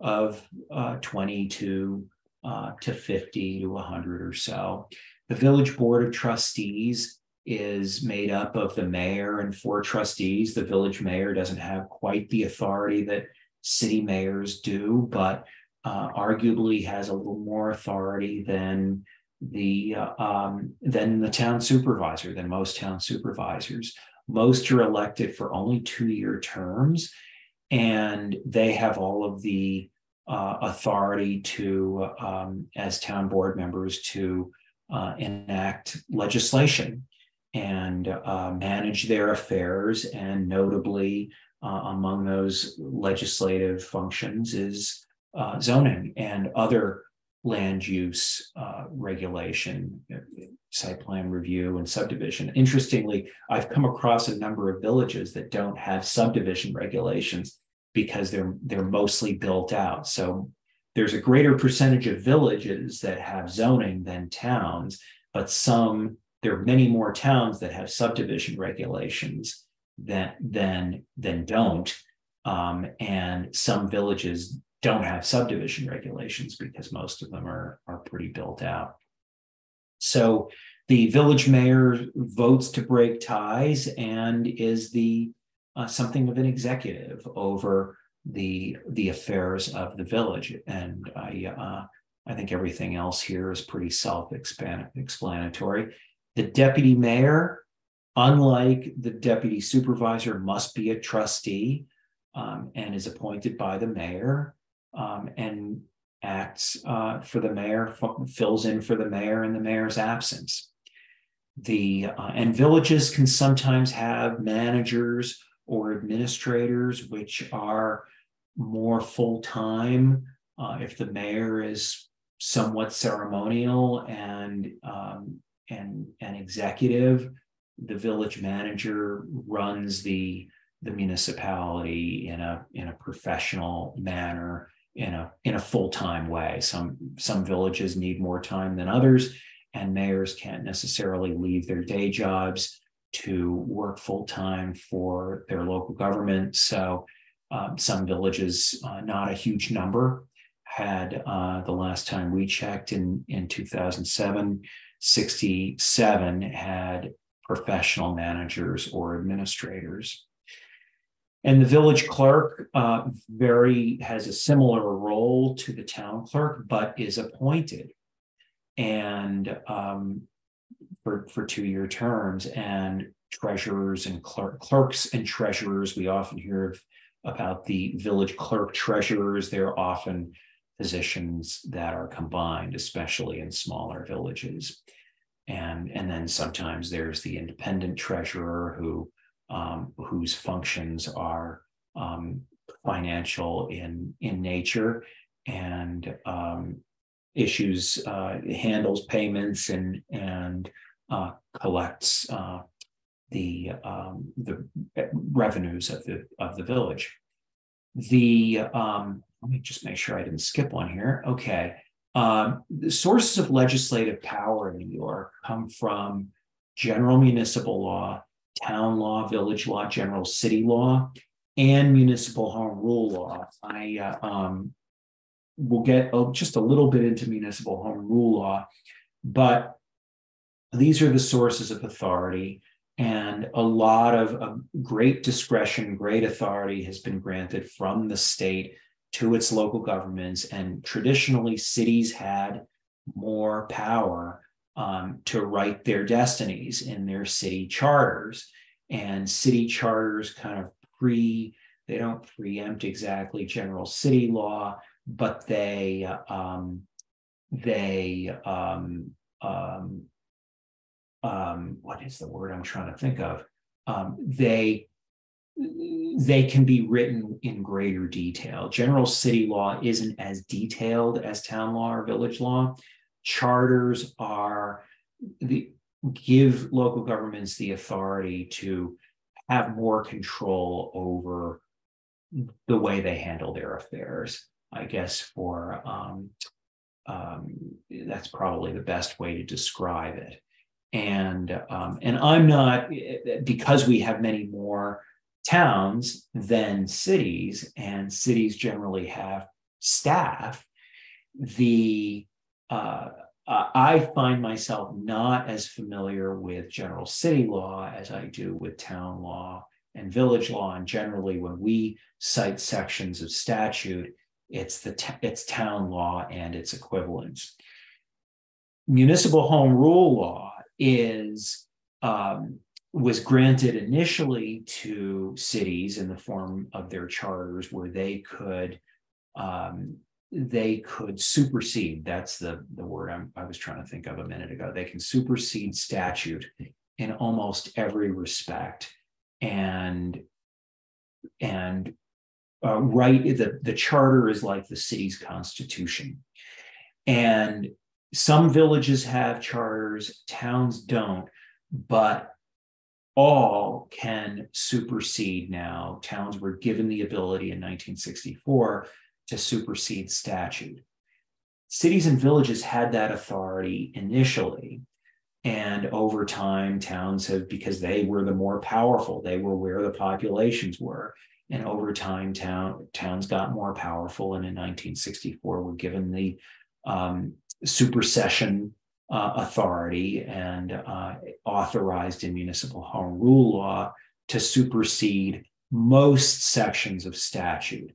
of uh, 20 to uh, to 50 to 100 or so. The village board of trustees is made up of the mayor and four trustees. The village mayor doesn't have quite the authority that city mayors do, but uh, arguably has a little more authority than the uh, um, than the town supervisor than most town supervisors. Most are elected for only two-year terms, and they have all of the uh, authority to, um, as town board members, to uh, enact legislation and uh, manage their affairs. And notably, uh, among those legislative functions is uh, zoning and other land use uh, regulation, site plan review, and subdivision. Interestingly, I've come across a number of villages that don't have subdivision regulations because they're they're mostly built out. So there's a greater percentage of villages that have zoning than towns, but some there are many more towns that have subdivision regulations than than than don't. Um, and some villages don't have subdivision regulations because most of them are, are pretty built out. So the village mayor votes to break ties and is the uh, something of an executive over the the affairs of the village. And I uh, I think everything else here is pretty self-explanatory. The deputy mayor, unlike the deputy supervisor, must be a trustee um, and is appointed by the mayor um, and acts uh, for the mayor, f- fills in for the mayor in the mayor's absence. The uh, and villages can sometimes have managers or administrators, which are more full time. Uh, if the mayor is somewhat ceremonial and um, and and executive, the village manager runs the the municipality in a in a professional manner in a in a full-time way. Some some villages need more time than others, and mayors can't necessarily leave their day jobs to work full-time for their local government. So um, some villages, uh, not a huge number, had uh, the last time we checked in in 2007, 67 had professional managers or administrators. And the village clerk uh, very has a similar role to the town clerk, but is appointed and um, for for two year terms. And treasurers and clerk, clerks and treasurers, we often hear about the village clerk treasurers. They're often positions that are combined, especially in smaller villages. And, and then sometimes there's the independent treasurer who um, whose functions are um, financial in in nature and um, issues uh, handles payments and and uh, collects uh, the um, the revenues of the of the village. The um, let me just make sure I didn't skip one here. Okay, um, the sources of legislative power in New York come from general municipal law town law, village law, general city law, and municipal home rule law. I uh, um, will get uh, just a little bit into municipal home rule law, but these are the sources of authority. And a lot of uh, great discretion, great authority has been granted from the state to its local governments. And traditionally, cities had more power um, to write their destinies in their city charters. And city charters kind of pre, they don't preempt exactly general city law, but they um, they um, um, um, what is the word I'm trying to think of? Um, they they can be written in greater detail. General city law isn't as detailed as town law or village law. Charters are the give local governments the authority to have more control over the way they handle their affairs. I guess for um, um, that's probably the best way to describe it. And um, and I'm not because we have many more towns than cities, and cities generally have staff. The uh, I find myself not as familiar with general city law as I do with town law and village law. And generally, when we cite sections of statute, it's the it's town law and its equivalents. Municipal home rule law is um, was granted initially to cities in the form of their charters, where they could um, they could supersede. That's the the word I'm, I was trying to think of a minute ago. They can supersede statute in almost every respect, and and uh, right the the charter is like the city's constitution, and some villages have charters, towns don't, but all can supersede now. Towns were given the ability in 1964 to supersede statute. Cities and villages had that authority initially. And over time, towns have, because they were the more powerful, they were where the populations were. And over time, town, towns got more powerful. And in 1964, were given the um, supersession uh, authority and uh, authorized in municipal home rule law to supersede most sections of statute.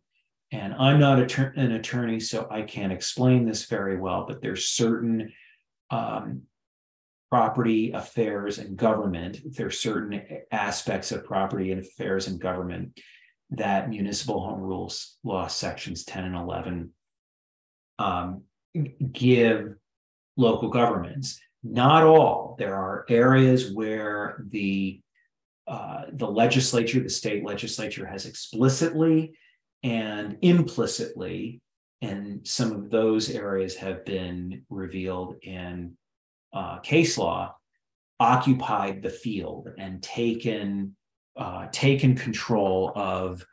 And I'm not an attorney, so I can't explain this very well, but there's certain um, property affairs and government, there's certain aspects of property and affairs and government that municipal home rules law sections 10 and 11 um, give local governments. Not all. There are areas where the uh, the legislature, the state legislature, has explicitly and implicitly, and some of those areas have been revealed in uh, case law, occupied the field and taken uh, taken control of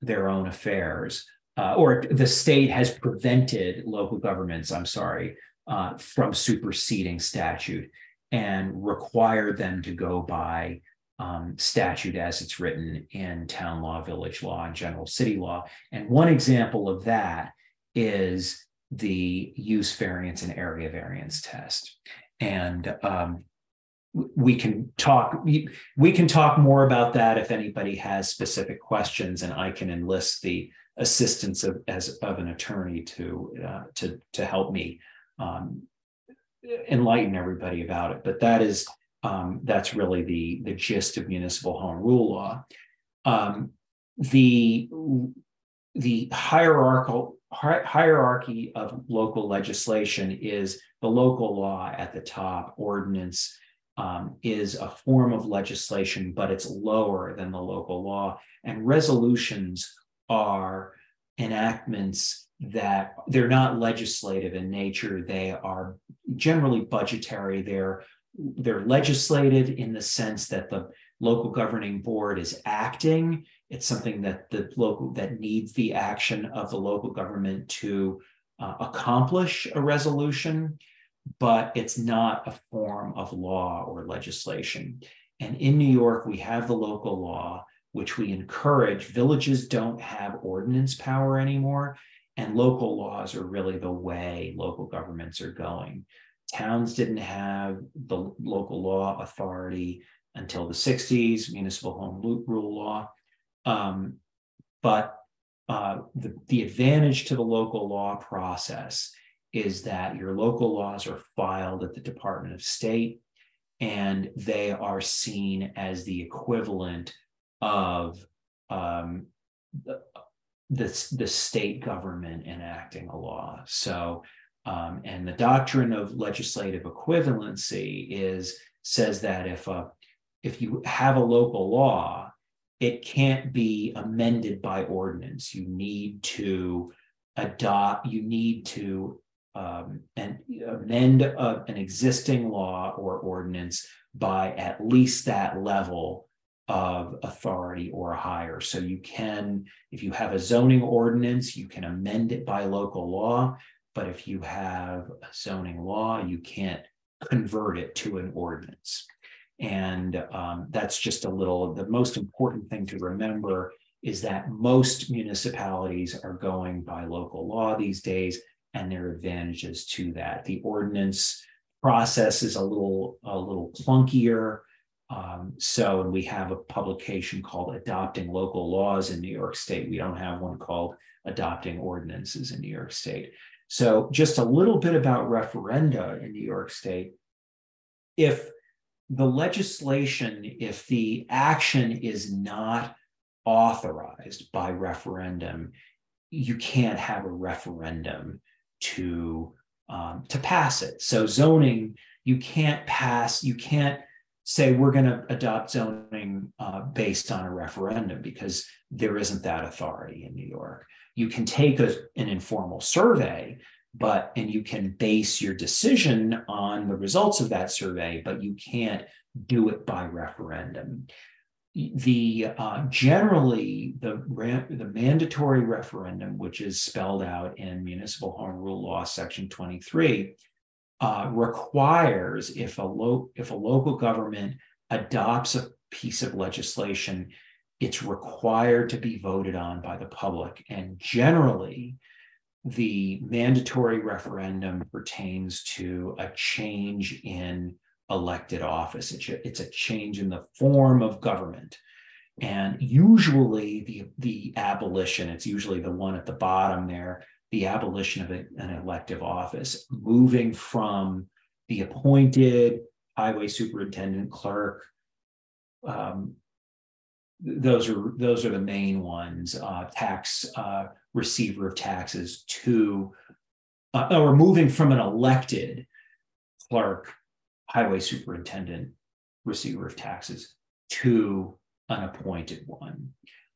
their own affairs, uh, or the state has prevented local governments. I'm sorry, uh, from superseding statute and required them to go by um, statute as it's written in town law, village law, and general city law. And one example of that is the use variance and area variance test. And um, we can talk we can talk more about that if anybody has specific questions and i can enlist the assistance of as of an attorney to uh, to to help me um, enlighten everybody about it but that is um, that's really the, the gist of municipal home rule law. Um, the, the hierarchical hierarchy of local legislation is the local law at the top, ordinance um, is a form of legislation, but it's lower than the local law. And resolutions are enactments that they're not legislative in nature. They are generally budgetary. They're they're legislated in the sense that the local governing board is acting. It's something that the local that needs the action of the local government to uh, accomplish a resolution, but it's not a form of law or legislation. And in New York, we have the local law, which we encourage. Villages don't have ordinance power anymore, and local laws are really the way local governments are going. Towns didn't have the local law authority until the 60s, municipal home rule law. Um, but uh, the, the advantage to the local law process is that your local laws are filed at the Department of State and they are seen as the equivalent of um, the, the, the state government enacting a law. So um, and the doctrine of legislative equivalency is says that if a if you have a local law, it can't be amended by ordinance. You need to adopt. You need to um, and amend a, an existing law or ordinance by at least that level of authority or higher. So you can, if you have a zoning ordinance, you can amend it by local law. But if you have a zoning law, you can't convert it to an ordinance. And um, that's just a little, the most important thing to remember is that most municipalities are going by local law these days, and there are advantages to that. The ordinance process is a little, a little clunkier. Um, so we have a publication called Adopting Local Laws in New York State. We don't have one called Adopting Ordinances in New York State. So, just a little bit about referenda in New York State. If the legislation, if the action is not authorized by referendum, you can't have a referendum to um, to pass it. So zoning, you can't pass, you can't say we're going to adopt zoning uh, based on a referendum because there isn't that authority in New York you can take a, an informal survey but and you can base your decision on the results of that survey but you can't do it by referendum. The uh, generally the the mandatory referendum which is spelled out in municipal home rule law section 23 uh, requires if a lo- if a local government adopts a piece of legislation it's required to be voted on by the public. And generally, the mandatory referendum pertains to a change in elected office. It's a, change in the form of government. And usually the, the abolition, it's usually the one at the bottom there, the abolition of an elective office, moving from the appointed highway superintendent clerk um, those are those are the main ones. Uh, tax uh, receiver of taxes to uh, or moving from an elected clerk, highway superintendent, receiver of taxes to an appointed one.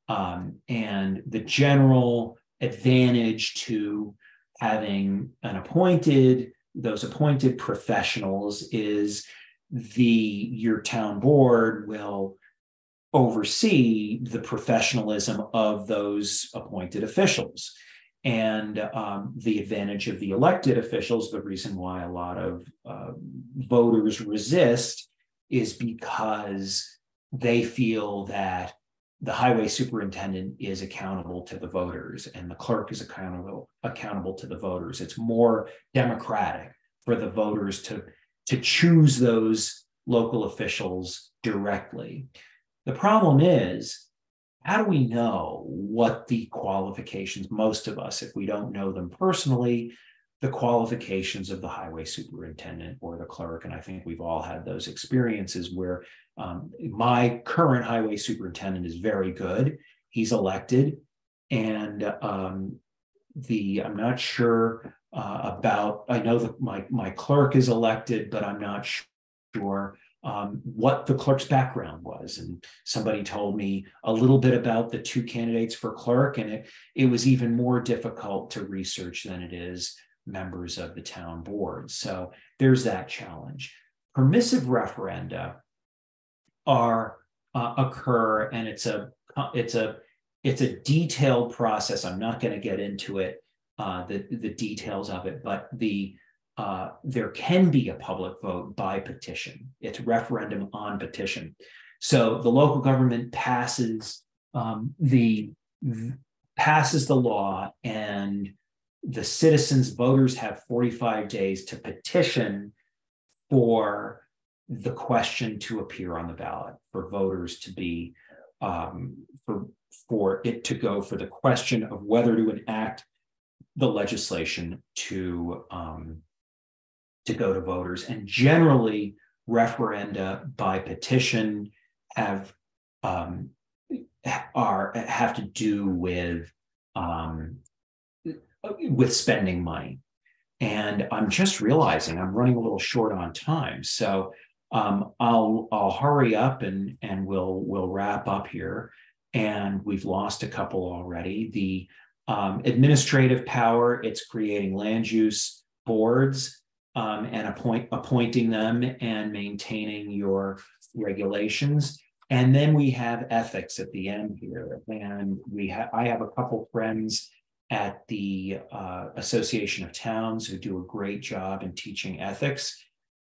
Um, and the general advantage to having an appointed those appointed professionals is the your town board will oversee the professionalism of those appointed officials. And um, the advantage of the elected officials, the reason why a lot of uh, voters resist is because they feel that the highway superintendent is accountable to the voters and the clerk is accountable accountable to the voters it's more democratic for the voters to to choose those local officials directly the problem is, how do we know what the qualifications, most of us, if we don't know them personally, the qualifications of the highway superintendent or the clerk? And I think we've all had those experiences where um, my current highway superintendent is very good. He's elected. And um, the, I'm not sure uh, about, I know that my, my clerk is elected, but I'm not sure um, what the clerk's background was. And somebody told me a little bit about the two candidates for clerk, and it, it was even more difficult to research than it is members of the town board. So there's that challenge. Permissive referenda are uh, occur, and it's a it's a it's a detailed process. I'm not going to get into it, uh, the the details of it, but the uh, there can be a public vote by petition. It's referendum on petition. So the local government passes um, the passes the law, and the citizens voters have 45 days to petition for the question to appear on the ballot for voters to be um, for for it to go for the question of whether to enact the legislation to um, to go to voters. And generally, referenda by petition have um, are have to do with um, with spending money. And I'm just realizing I'm running a little short on time. So um, I'll I'll hurry up and and we'll we'll wrap up here. And we've lost a couple already. The um, administrative power, it's creating land use boards um, and appoint appointing them and maintaining your regulations. And then we have ethics at the end here. And we have I have a couple friends at the uh, Association of Towns who do a great job in teaching ethics.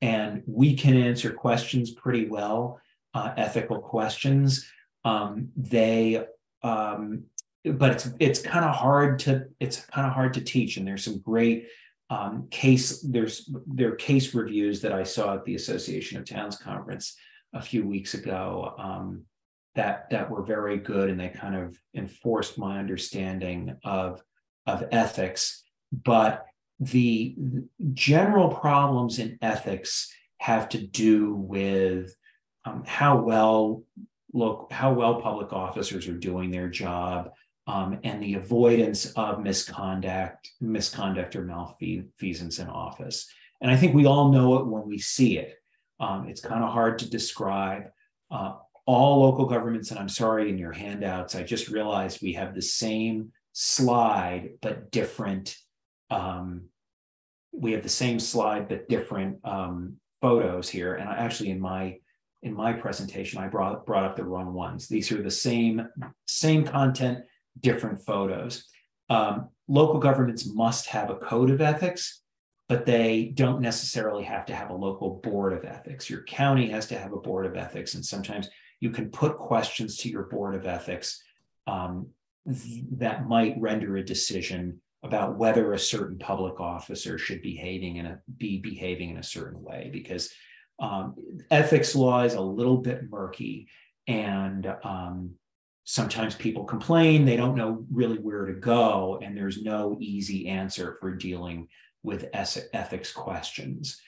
And we can answer questions pretty well, uh, ethical questions. Um, they, um, but it's it's kind of hard to it's kind of hard to teach. And there's some great um, case there's there are case reviews that I saw at the Association of Towns conference a few weeks ago um, that that were very good and they kind of enforced my understanding of of ethics. But the general problems in ethics have to do with um, how well look how well public officers are doing their job um, and the avoidance of misconduct misconduct or malfeasance in office and i think we all know it when we see it um, it's kind of hard to describe. Uh, all local governments, and I'm sorry, in your handouts, I just realized we have the same slide, but different. Um, we have the same slide, but different um, photos here. And I actually, in my in my presentation, I brought brought up the wrong ones. These are the same same content, different photos. Um, local governments must have a code of ethics but they don't necessarily have to have a local board of ethics. Your county has to have a board of ethics, and sometimes you can put questions to your board of ethics um, that might render a decision about whether a certain public officer should behaving in a be behaving in a certain way because um, ethics law is a little bit murky and um, sometimes people complain they don't know really where to go and there's no easy answer for dealing with ethics questions.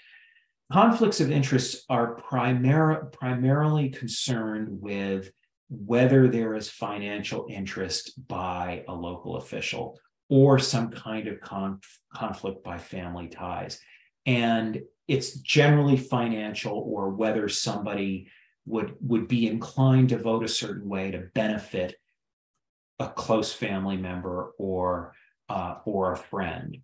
Conflicts of interest are primar- primarily concerned with whether there is financial interest by a local official or some kind of conf- conflict by family ties. And it's generally financial or whether somebody would, would be inclined to vote a certain way to benefit a close family member or, uh, or a friend.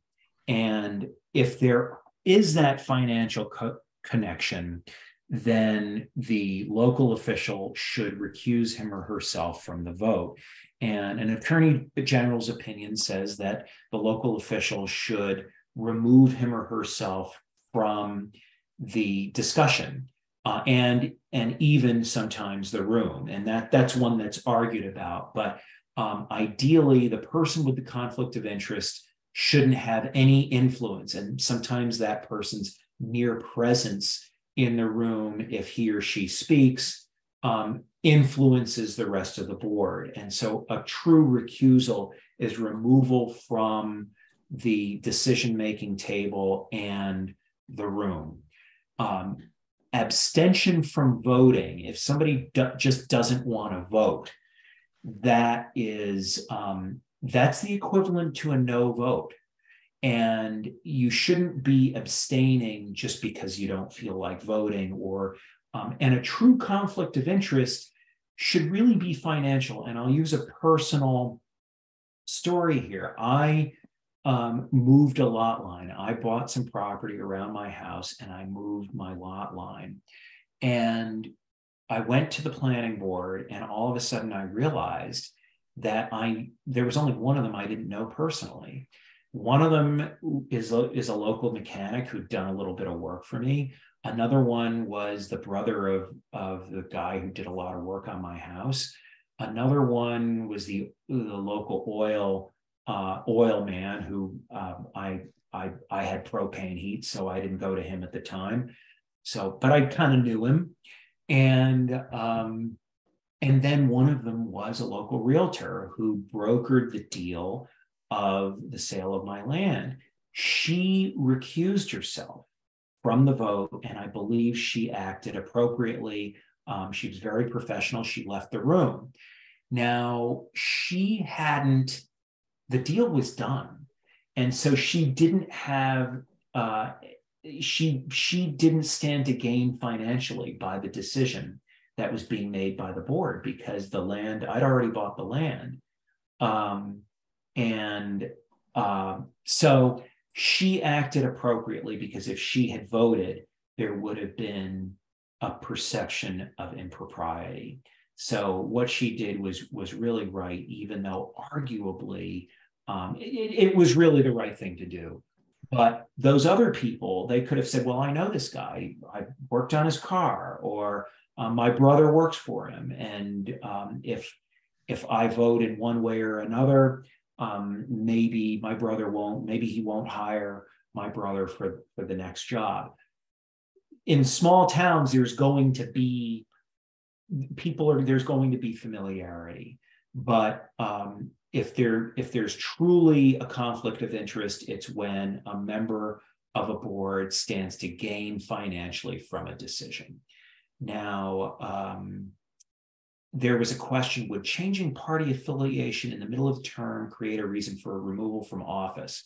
And if there is that financial co- connection, then the local official should recuse him or herself from the vote. And an attorney general's opinion says that the local official should remove him or herself from the discussion uh, and and even sometimes the room. And that that's one that's argued about. But um, ideally, the person with the conflict of interest shouldn't have any influence. And sometimes that person's mere presence in the room, if he or she speaks, um, influences the rest of the board. And so a true recusal is removal from the decision making table and the room. Um, abstention from voting, if somebody do- just doesn't want to vote, that is um, that's the equivalent to a no vote. And you shouldn't be abstaining just because you don't feel like voting or, um, and a true conflict of interest should really be financial. And I'll use a personal story here. I um, moved a lot line. I bought some property around my house and I moved my lot line. And I went to the planning board, and all of a sudden I realized that I there was only one of them I didn't know personally. One of them is a, is a local mechanic who'd done a little bit of work for me. Another one was the brother of of the guy who did a lot of work on my house. Another one was the the local oil uh, oil man who um, I I I had propane heat, so I didn't go to him at the time. So, but I kind of knew him, and um, and then one of them was a local realtor who brokered the deal of the sale of my land. She recused herself from the vote, and I believe she acted appropriately. Um, she was very professional. She left the room. Now, she hadn't, the deal was done. And so she didn't have uh, she she didn't stand to gain financially by the decision that was being made by the board because the land I'd already bought the land, um, and uh, so she acted appropriately because if she had voted, there would have been a perception of impropriety. So what she did was was really right, even though arguably um, it, it was really the right thing to do. But those other people, they could have said, "Well, I know this guy. I worked on his car, or um, my brother works for him, and um, if if I vote in one way or another, um, maybe my brother won't. Maybe he won't hire my brother for for the next job." In small towns, there's going to be people are there's going to be familiarity but um, if there if there's truly a conflict of interest it's when a member of a board stands to gain financially from a decision now um, there was a question would changing party affiliation in the middle of term create a reason for a removal from office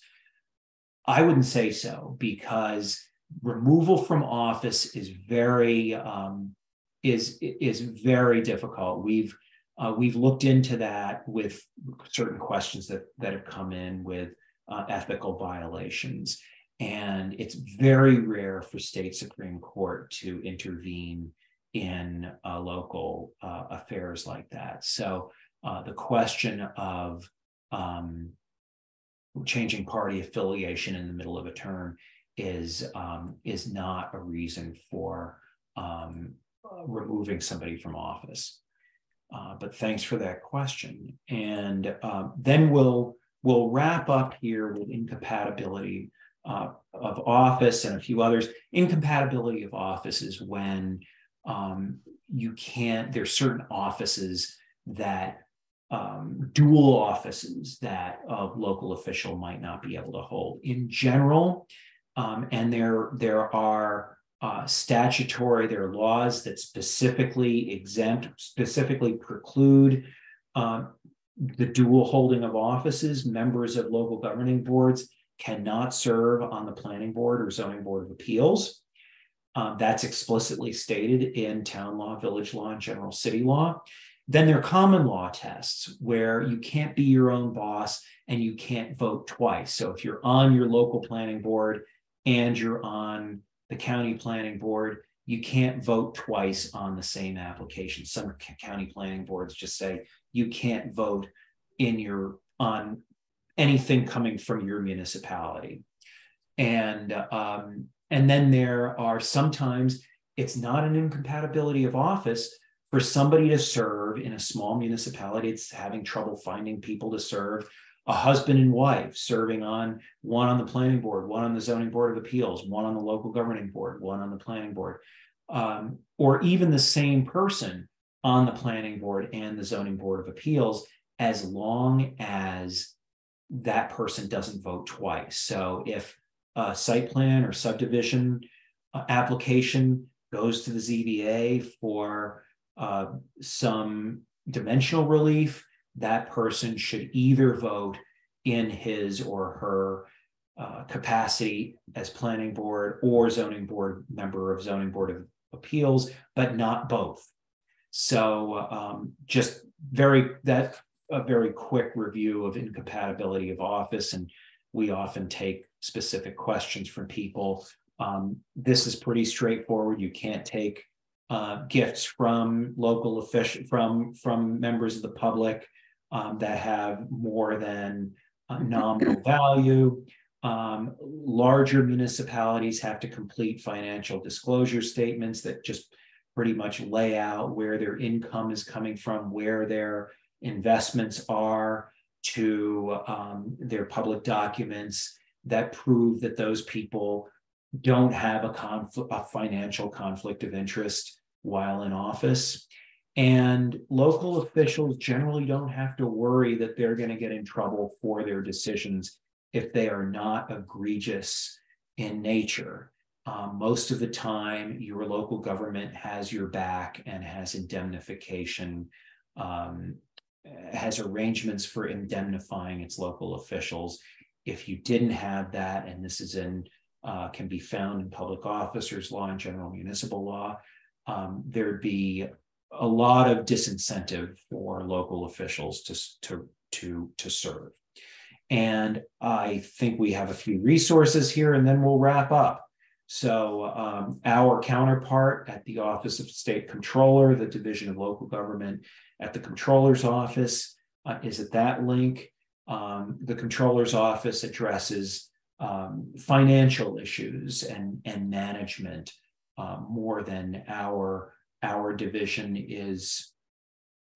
i wouldn't say so because removal from office is very um, is is very difficult. We've uh, we've looked into that with certain questions that that have come in with uh, ethical violations, and it's very rare for state supreme court to intervene in uh, local affairs like that. So uh, the question of um, changing party affiliation in the middle of a term is um, is not a reason for um, removing somebody from office. Uh, but thanks for that question. And uh, then we'll we'll wrap up here with incompatibility uh, of office and a few others. Incompatibility of office is when um, you can't. There's certain offices that um, dual offices that a local official might not be able to hold. In general, um, and there there are uh, statutory, there are laws that specifically exempt, specifically preclude um, the dual holding of offices. Members of local governing boards cannot serve on the planning board or zoning board of appeals. Um, that's explicitly stated in town law, village law, and general city law. Then there are common law tests where you can't be your own boss and you can't vote twice. So if you're on your local planning board and you're on the county planning board, you can't vote twice on the same application. Some county planning boards just say you can't vote in your on anything coming from your municipality. And um, and then there are sometimes it's not an incompatibility of office for somebody to serve in a small municipality. It's having trouble finding people to serve a husband and wife serving on one on the planning board, one on the zoning board of appeals, one on the local governing board, one on the planning board, um, or even the same person on the planning board and the zoning board of appeals, as long as that person doesn't vote twice. So if a site plan or subdivision uh, application goes to the ZBA for uh, some dimensional relief, that person should either vote in his or her uh, capacity as planning board or zoning board member of zoning board of appeals, but not both. So um, just very that a very quick review of incompatibility of office, and we often take specific questions from people. Um, this is pretty straightforward. You can't take uh, gifts from local official from from members of the public um, that have more than nominal value. Um, larger municipalities have to complete financial disclosure statements that just pretty much lay out where their income is coming from, where their investments are, to um, their public documents that prove that those people don't have a, conflict, a financial conflict of interest while in office. And local officials generally don't have to worry that they're going to get in trouble for their decisions if they are not egregious in nature. Um, most of the time, your local government has your back and has indemnification, um, has arrangements for indemnifying its local officials. If you didn't have that, and this is in uh, can be found in public officers law and general municipal law. Um, there'd be a lot of disincentive for local officials to, to, to, to serve. And I think we have a few resources here, and then we'll wrap up. So, um, our counterpart at the Office of State Comptroller, the Division of Local Government at the Comptroller's Office, uh, is at that link. Um, the Comptroller's Office addresses um, financial issues and, and management uh, more than our our division is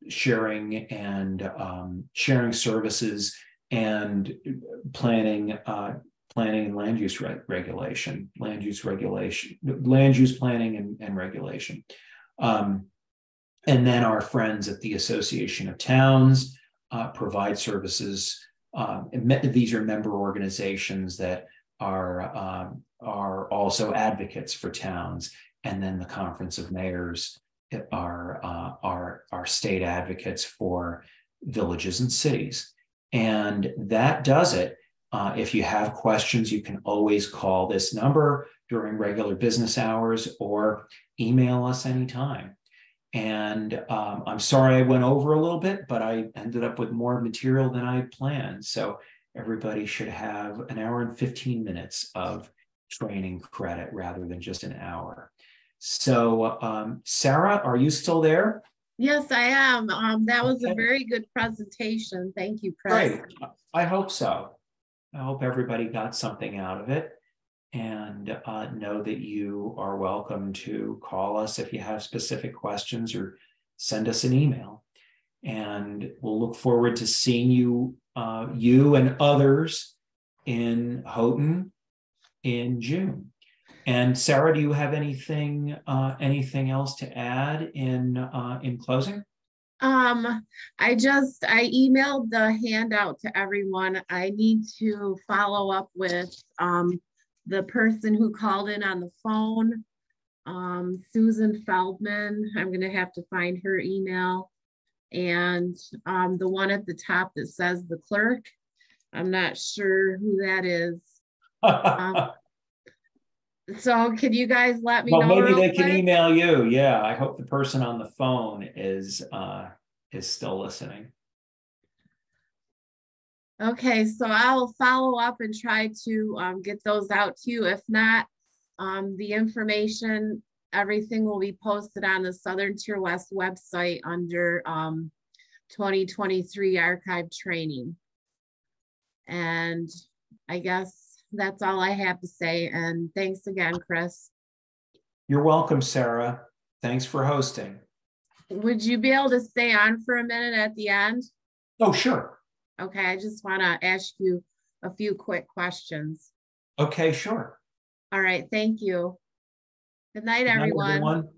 sharing and um, sharing services and planning uh, planning and land use re- regulation land use regulation land use planning and, and regulation. Um, and then our friends at the association of towns uh, provide services. Um, these are member organizations that are um, are also advocates for towns and then the Conference of Mayors are uh, are are state advocates for villages and cities, and that does it. Uh, if you have questions, you can always call this number during regular business hours or email us anytime. And um, I'm sorry I went over a little bit, but I ended up with more material than I planned. So everybody should have an hour and 15 minutes of training credit rather than just an hour. So, um, Sarah, are you still there? Yes, I am. Um, that was okay. a very good presentation. Thank you, Chris. Great. I hope so. I hope everybody got something out of it and uh, know that you are welcome to call us if you have specific questions or send us an email. And we'll look forward to seeing you, uh, you and others in Houghton in June. And Sarah, do you have anything uh, anything else to add in uh, in closing? Um, I just I emailed the handout to everyone. I need to follow up with um, the person who called in on the phone, um, Susan Feldman. I'm gonna have to find her email, and um, the one at the top that says the clerk. I'm not sure who that is. [LAUGHS] um, so can you guys let me well, know? maybe they quick? can email you. Yeah, I hope the person on the phone is uh, is still listening. Okay, so I'll follow up and try to um, get those out to you. If not, um, the information, everything will be posted on the Southern Tier West website under um, 2023 archive training. And I guess that's all I have to say. And thanks again, Chris. You're welcome, Sarah. Thanks for hosting. Would you be able to stay on for a minute at the end? Oh, sure. Okay, I just want to ask you a few quick questions. Okay, sure. All right, thank you. Good night, Good night everyone. everyone.